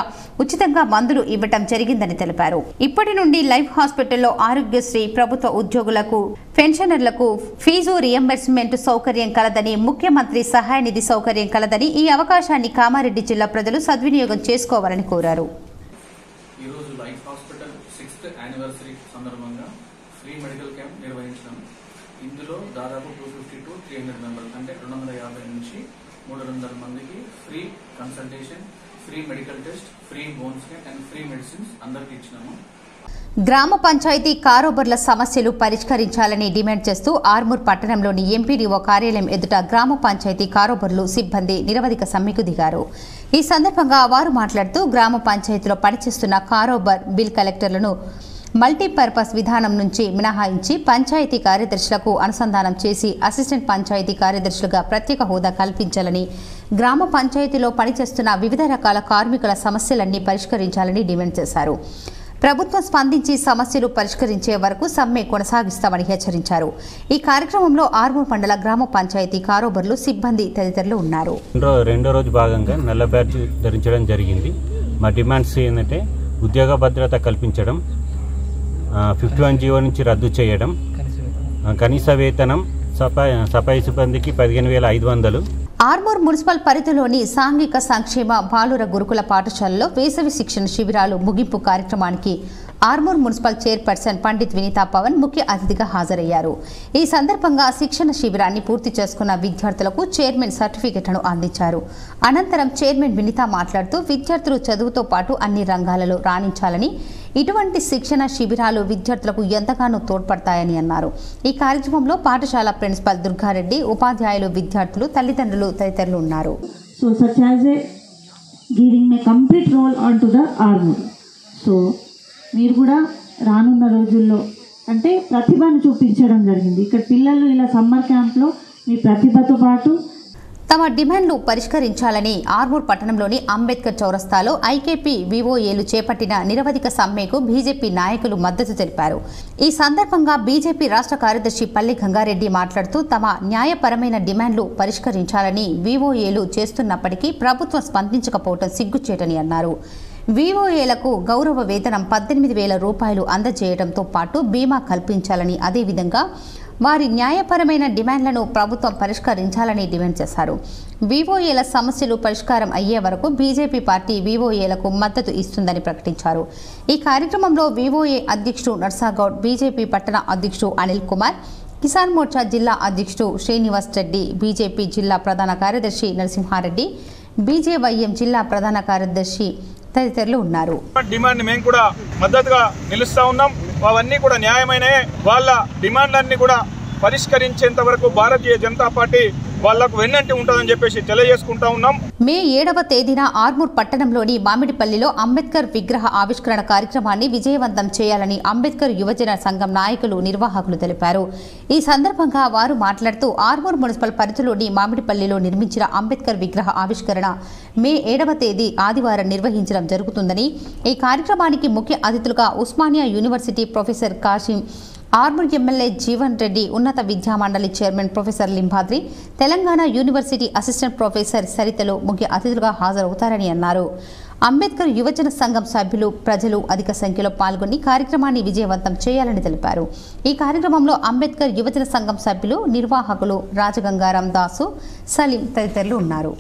ఉచితంగా మందులు ఇవ్వటం జరిగిందని తెలిపారు. ఇప్పటి నుండి లైఫ్ హాస్పిటల్లో ఆరోగ్యశ్రీ ప్రభుత్వ ఉద్యోగులకు పెన్షనర్లకు ఫీజు రియంబర్స్మెంట్ సౌకర్యం కలదని ముఖ్యమంత్రి సహాయ నిధి సౌకర్యం కలదని ఈ అవకాశాన్ని కామారెడ్డి జిల్లా ప్రజలు సద్వినియోగం చేసుకోవాలని కోరారు. ఈరోజు లైఫ్ హాస్పిటల్ సిక్స్త్ యానివర్సరీ సందర్భంగా ఫ్రీ మెడికల్ క్యాంప్ నిర్వహించడం. ఇందులో దాదాపు two fifty to three hundred members అంటే రెండు వందల యాభై నుంచి మూడు వందల మందికి free consultation free medical test free bone scan and free medicines అందరికి ఇచ్చినాము. గ్రామ పంచాయతీ కారోబర్ల సమస్యలు పరిష్కరించాలని డిమాండ్ చేస్తూ ఆర్మూర్ పట్టణంలోని ఎంపీడీఓ కార్యాలయం ఎదుట గ్రామ పంచాయతీ కారోబర్లు సిబ్బంది నిరవధిక సమ్మెకు దిగారు. ఈ సందర్భంగా వారు మాట్లాడుతూ గ్రామ పంచాయతీలో పనిచేస్తున్న కారోబర్ బిల్ కలెక్టర్లను మల్టీపర్పస్ విధానం నుంచి మినహాయించి పంచాయతీ కార్యదర్శులకు అనుసంధానం చేసి అసిస్టెంట్ పంచాయతీ కార్యదర్శులుగా ప్రత్యేక హోదా కల్పించాలని గ్రామ పంచాయతీలో పనిచేస్తున్న వివిధ రకాల కార్మికుల సమస్యలన్నీ పరిష్కరించాలని డిమాండ్ చేశారు. ప్రభుత్వం స్పందించి సమస్యలు పరిష్కరించే వరకు సమ్మె కొనసాగిస్తామని హెచ్చరించారు. ఈ కార్యక్రమంలో ఆర్మూర్ మండల గ్రామ పంచాయతీ కారోబర్లు సిబ్బంది తదితరులు ఉన్నారు. రెండో రోజు భాగంగా నల్ల బ్యాడ్జ్ ధరించడం జరిగింది. మా డిమాండ్స్ ఏంటంటే ఉద్యోగ భద్రత కల్పించడం ఫిఫ్టీ వన్ జీవో నుంచి రద్దు చేయడం కనీస వేతనం సఫాయి సఫాయి సిబ్బందికి పదిహేను వేల ఐదు వందలు ఆర్మూర్ మున్సిపల్ పరిధిలోని సాంఘిక సంక్షేమ బాలుర గురుకుల పాఠశాలలో వేసవి శిక్షణ శిబిరాలు ముగింపు కార్యక్రమానికి ఆర్మూర్ మున్సిపల్ చైర్పర్సన్ పండిత్ వినీతా పవన్ ముఖ్య అతిథిగా హాజరయ్యారు. ఈ సందర్భంగా శిక్షణ శిబిరాన్ని పూర్తి చేసుకున్న విద్యార్థులకు చైర్మన్ సర్టిఫికెట్లను అందించారు. అనంతరం చైర్మన్ వినీత మాట్లాడుతూ విద్యార్థులు చదువుతో పాటు అన్ని రంగాలలో రాణించాలని ఇటువంటి శిక్షణ శిబిరాలు విద్యార్థులకు ఎంతగానో తోడ్పడతాయని అన్నారు. ఈ కార్యక్రమంలో పాఠశాల ప్రిన్సిపల్ దుర్గారెడ్డి ఉపాధ్యాయులు విద్యార్థులు తల్లిదండ్రులు తదితరులు ఉన్నారు. So such as a giving a complete role onto the armor so మీరు కూడా రానున్న రోజుల్లో అంటే ప్రతిభను చూపించడం జరిగింది. ఇక్కడ పిల్లలు ఇలా సమ్మర్ క్యాంప్లో మీ ప్రతిభతో పాటు తమ డిమాండ్లు పరిష్కరించాలని ఆర్మూర్ పట్టణంలోని అంబేద్కర్ చౌరస్తాలో ఐకేపీ వివోఏలు చేపట్టిన నిరవధిక సమ్మెకు బీజేపీ నాయకులు మద్దతు తెలిపారు. ఈ సందర్భంగా బీజేపీ రాష్ట్ర కార్యదర్శి పల్లి గంగారెడ్డి మాట్లాడుతూ తమ న్యాయపరమైన డిమాండ్లు పరిష్కరించాలని వివోఏలు చేస్తున్నప్పటికీ ప్రభుత్వం స్పందించకపోవడం సిగ్గుచేటని అన్నారు. వివోఏలకు గౌరవ వేతనం పద్దెనిమిది వేల రూపాయలు అందజేయడంతో పాటు బీమా కల్పించాలని అదేవిధంగా వారి న్యాయపరమైన డిమాండ్లను ప్రభుత్వం పరిష్కరించాలని డిమాండ్ చేశారు. వివోఏల సమస్యలు పరిష్కారం అయ్యే వరకు బీజేపీ పార్టీ వివోఏలకు మద్దతు ఇస్తుందని ప్రకటించారు. ఈ కార్యక్రమంలో వివోఏ అధ్యక్షుడు నర్సాగౌడ్ బీజేపీ పట్టణ అధ్యక్షుడు అనిల్ కుమార్ కిసాన్ మోర్చా జిల్లా అధ్యక్షుడు శ్రీనివాస్ రెడ్డి బీజేపీ జిల్లా ప్రధాన కార్యదర్శి నరసింహారెడ్డి బీజేవైఎం జిల్లా ప్రధాన కార్యదర్శి తదితరులు ఉన్నారు. డిమాండ్ మేము కూడా మద్దతుగా నిలుస్తా ఉన్నాం. అవన్నీ కూడా న్యాయమైనవే వాళ్ళ డిమాండ్లన్నీ కూడా పరిష్కరించేంత వరకు భారతీయ జనతా పార్టీ వాళ్ళకు వెన్నంటే ఉంటుందని చెప్పేసి తెలియజేసుకుంటా ఉన్నాం. మే ఏడవ తేదీన ఆర్మూర్ పట్టణంలోని మామిడిపల్లిలో అంబేద్కర్ విగ్రహ ఆవిష్కరణ కార్యక్రమాన్ని విజయవంతం చేయాలని అంబేద్కర్ యువజన సంఘం నాయకులు నిర్వాహకులు తెలిపారు. ఈ సందర్భంగా వారు మాట్లాడుతూ ఆర్మూర్ మున్సిపల్ పరిధిలోని మామిడిపల్లిలో నిర్మించిన అంబేద్కర్ విగ్రహ ఆవిష్కరణ మే ఏడవ తేదీ ఆదివారం నిర్వహించడం జరుగుతుందని ఈ కార్యక్రమానికి ముఖ్య అతిథులుగా Osmania university professor Kasim Armur MLA Jeevan Reddy ఉన్నత విద్యామండలి chairman professor Limbadri Telangana university assistant professor సరితలు ముఖ్య అతిథులుగా హాజరవుతారని అన్నారు. అంబేద్కర్ యువజన సంఘం సభ్యులు ప్రజలు అధిక సంఖ్యలో పాల్గొని కార్యక్రమాన్ని విజయవంతం చేయాలని తెలిపారు. ఈ కార్యక్రమంలో అంబేద్కర్ యువజన సంఘం సభ్యులు నిర్వాహకులు రాజగంగారాం దాసు సలీం తదితరులు ఉన్నారు.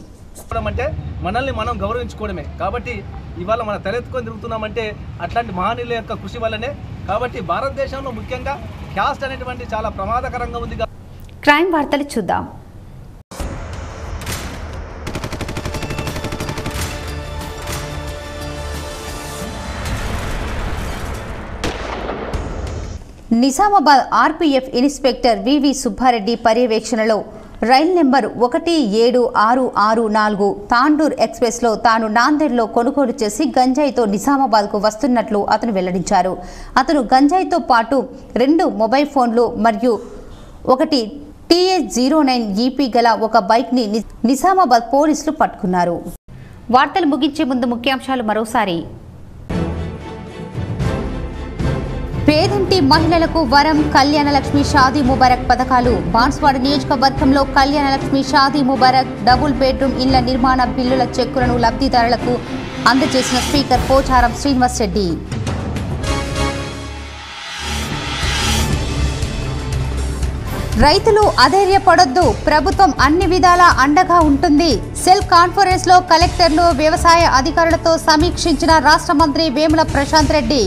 చేసుకోవడం అంటే మనల్ని మనం గౌరవించుకోవడమే. కాబట్టి ఇవాళ మన తలెత్తుకొని తిరుగుతున్నామంటే అట్లాంటి మహనీయుల యొక్క కృషి వల్లనే. కాబట్టి భారతదేశంలో ముఖ్యంగా క్యాస్ట్ అనేటువంటి చాలా ప్రమాదకరంగా ఉంది క్రైమ్ వార్తలు చూద్దాం. Nizamabad RPF inspector VV Subbareddy పర్యవేక్షణలో రైలు నెంబర్ ఒకటి ఏడు ఆరు ఆరు నాలుగు తాండూర్ ఎక్స్ప్రెస్లో తాను నాందేడ్లో కొనుగోలు చేసి గంజాయితో నిజామాబాద్కు వస్తున్నట్లు అతను వెల్లడించారు. అతను గంజాయితో పాటు రెండు మొబైల్ ఫోన్లు మరియు ఒకటి టీఎస్ జీరో నైన్ ఈపీ గల ఒక బైక్ని నిజామాబాద్ పోలీసులు పట్టుకున్నారు. వార్తలు ముగించే ముందు ముఖ్యాంశాలు మరోసారి. పేదింటి మహిళలకు వరం కళ్యాణలక్ష్మి షాదీ ముబారక్ పథకాలు. బాన్స్వాడ నియోజకవర్గంలో కళ్యాణలక్ష్మి షాదీ ముబారక్ డబుల్ బెడ్రూమ్ ఇళ్ళ నిర్మాణ బిల్లుల చెక్కులను లబ్ధిదారులకు అందజేసిన స్పీకర్ పోచారం శ్రీనివాస్ రెడ్డి. రైతులు అధైర్యపడొద్దు. ప్రభుత్వం అన్ని విధాలా అండగా ఉంటుంది. సెల్ కాన్ఫరెన్స్లో కలెక్టర్లు వ్యవసాయ అధికారులతో సమీక్షించిన రాష్ట్ర మంత్రి వేముల ప్రశాంత్ రెడ్డి.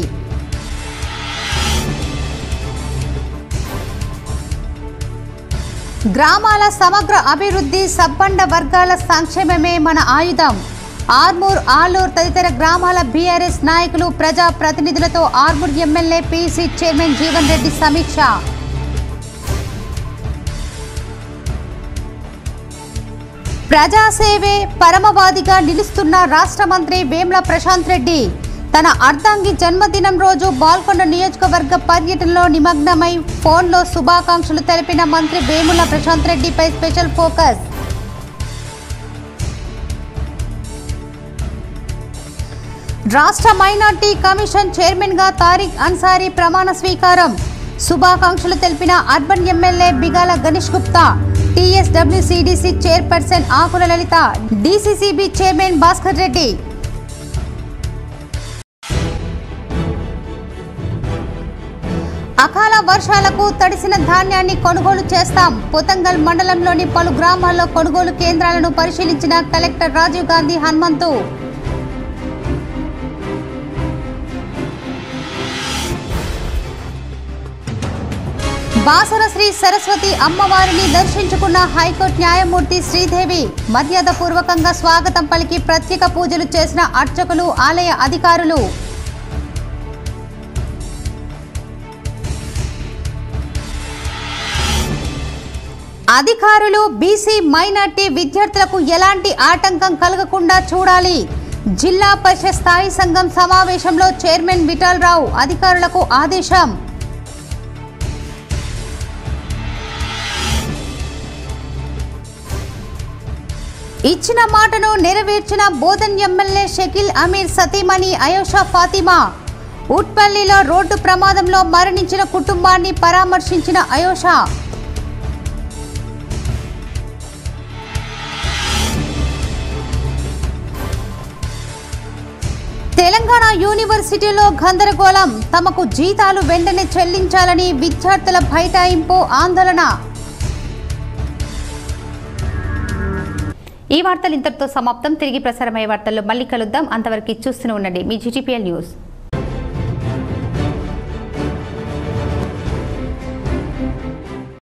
గ్రామాల సమగ్ర అభివృద్ధి సబ్బండ వర్గాల సంక్షేమమే మన ఆయుధం. ఆర్మూర్ ఆలూర్ తదితర గ్రామాల బీఆర్ఎస్ నాయకులు ప్రజా ప్రతినిధులతో Armur MLA PC chairman Jeevan Reddy సమీక్ష. ప్రజాసేవే పరమవాదిగా నిలుస్తున్న రాష్ట్ర మంత్రి వేమ్ల ప్రశాంత్ రెడ్డి. తన అర్ధాంగి జన్మదినం రోజు బాల్కొండ నియోజకవర్గ పర్యటనలో నిమగ్నమై ఫోన్లో శుభాకాంక్షలు తెలిపిన మంత్రి వేముల ప్రశాంత్ రెడ్డిపై స్పెషల్ ఫోకస్. రాష్ట్ర మైనార్టీ కమిషన్ చైర్మన్గా తారిక్ అన్సారీ ప్రమాణ స్వీకారం. శుభాకాంక్షలు తెలిపిన urban MLA Bigala Ganesh Gupta TSWCDC chairperson Akula Lalitha DCCB chairman Bhaskar Reddy. అకాల వర్షాలకు తడిసిన ధాన్యాన్ని కొనుగోలు చేస్తాం. పొతంగల్ మండలంలోని పలు గ్రామాల్లో కొనుగోలు కేంద్రాలను పరిశీలించిన కలెక్టర్ రాజీవ్ గాంధీ హనుమంతు. బాసర శ్రీ సరస్వతి అమ్మవారిని దర్శించుకున్న హైకోర్టు న్యాయమూర్తి శ్రీదేవి మర్యాదపూర్వకంగా స్వాగతం పలికి ప్రత్యేక పూజలు చేసిన అర్చకులు ఆలయ అధికారులు. అధికారులు బీసీ మైనార్టీ విద్యార్థులకు ఎలాంటి ఆటంకం కలగకుండా చూడాలి. జిల్లా పరిషత్ స్థాయి సంఘం సమావేశంలో చైర్మన్ విఠల్ రావు అధికారులకు ఆదేశం. ఇచ్చిన మాటను నెరవేర్చిన బోధన్ ఎమ్మెల్యే షకీల్ అమీర్ సతీమణి అయోషా ఫాతిమా. ఉట్పల్లిలో రోడ్డు ప్రమాదంలో మరణించిన కుటుంబాన్ని పరామర్శించిన అయోషా. తెలంగాణ యూనివర్సిటీలో గందరగోళం. తమకు జీతాలు వెంటనే చెల్లించాలని విద్యార్థుల బైఠాయింపు ఆందోళన. ఈ వార్తలు ఇంతటితో సమాప్తం. తిరిగి ప్రసారమయ్యే వార్తల్లో మళ్ళీ కలుద్దాం. అంతవరకు చూస్తూనే ఉండండి. మీ జీటీపీఎల్ న్యూస్.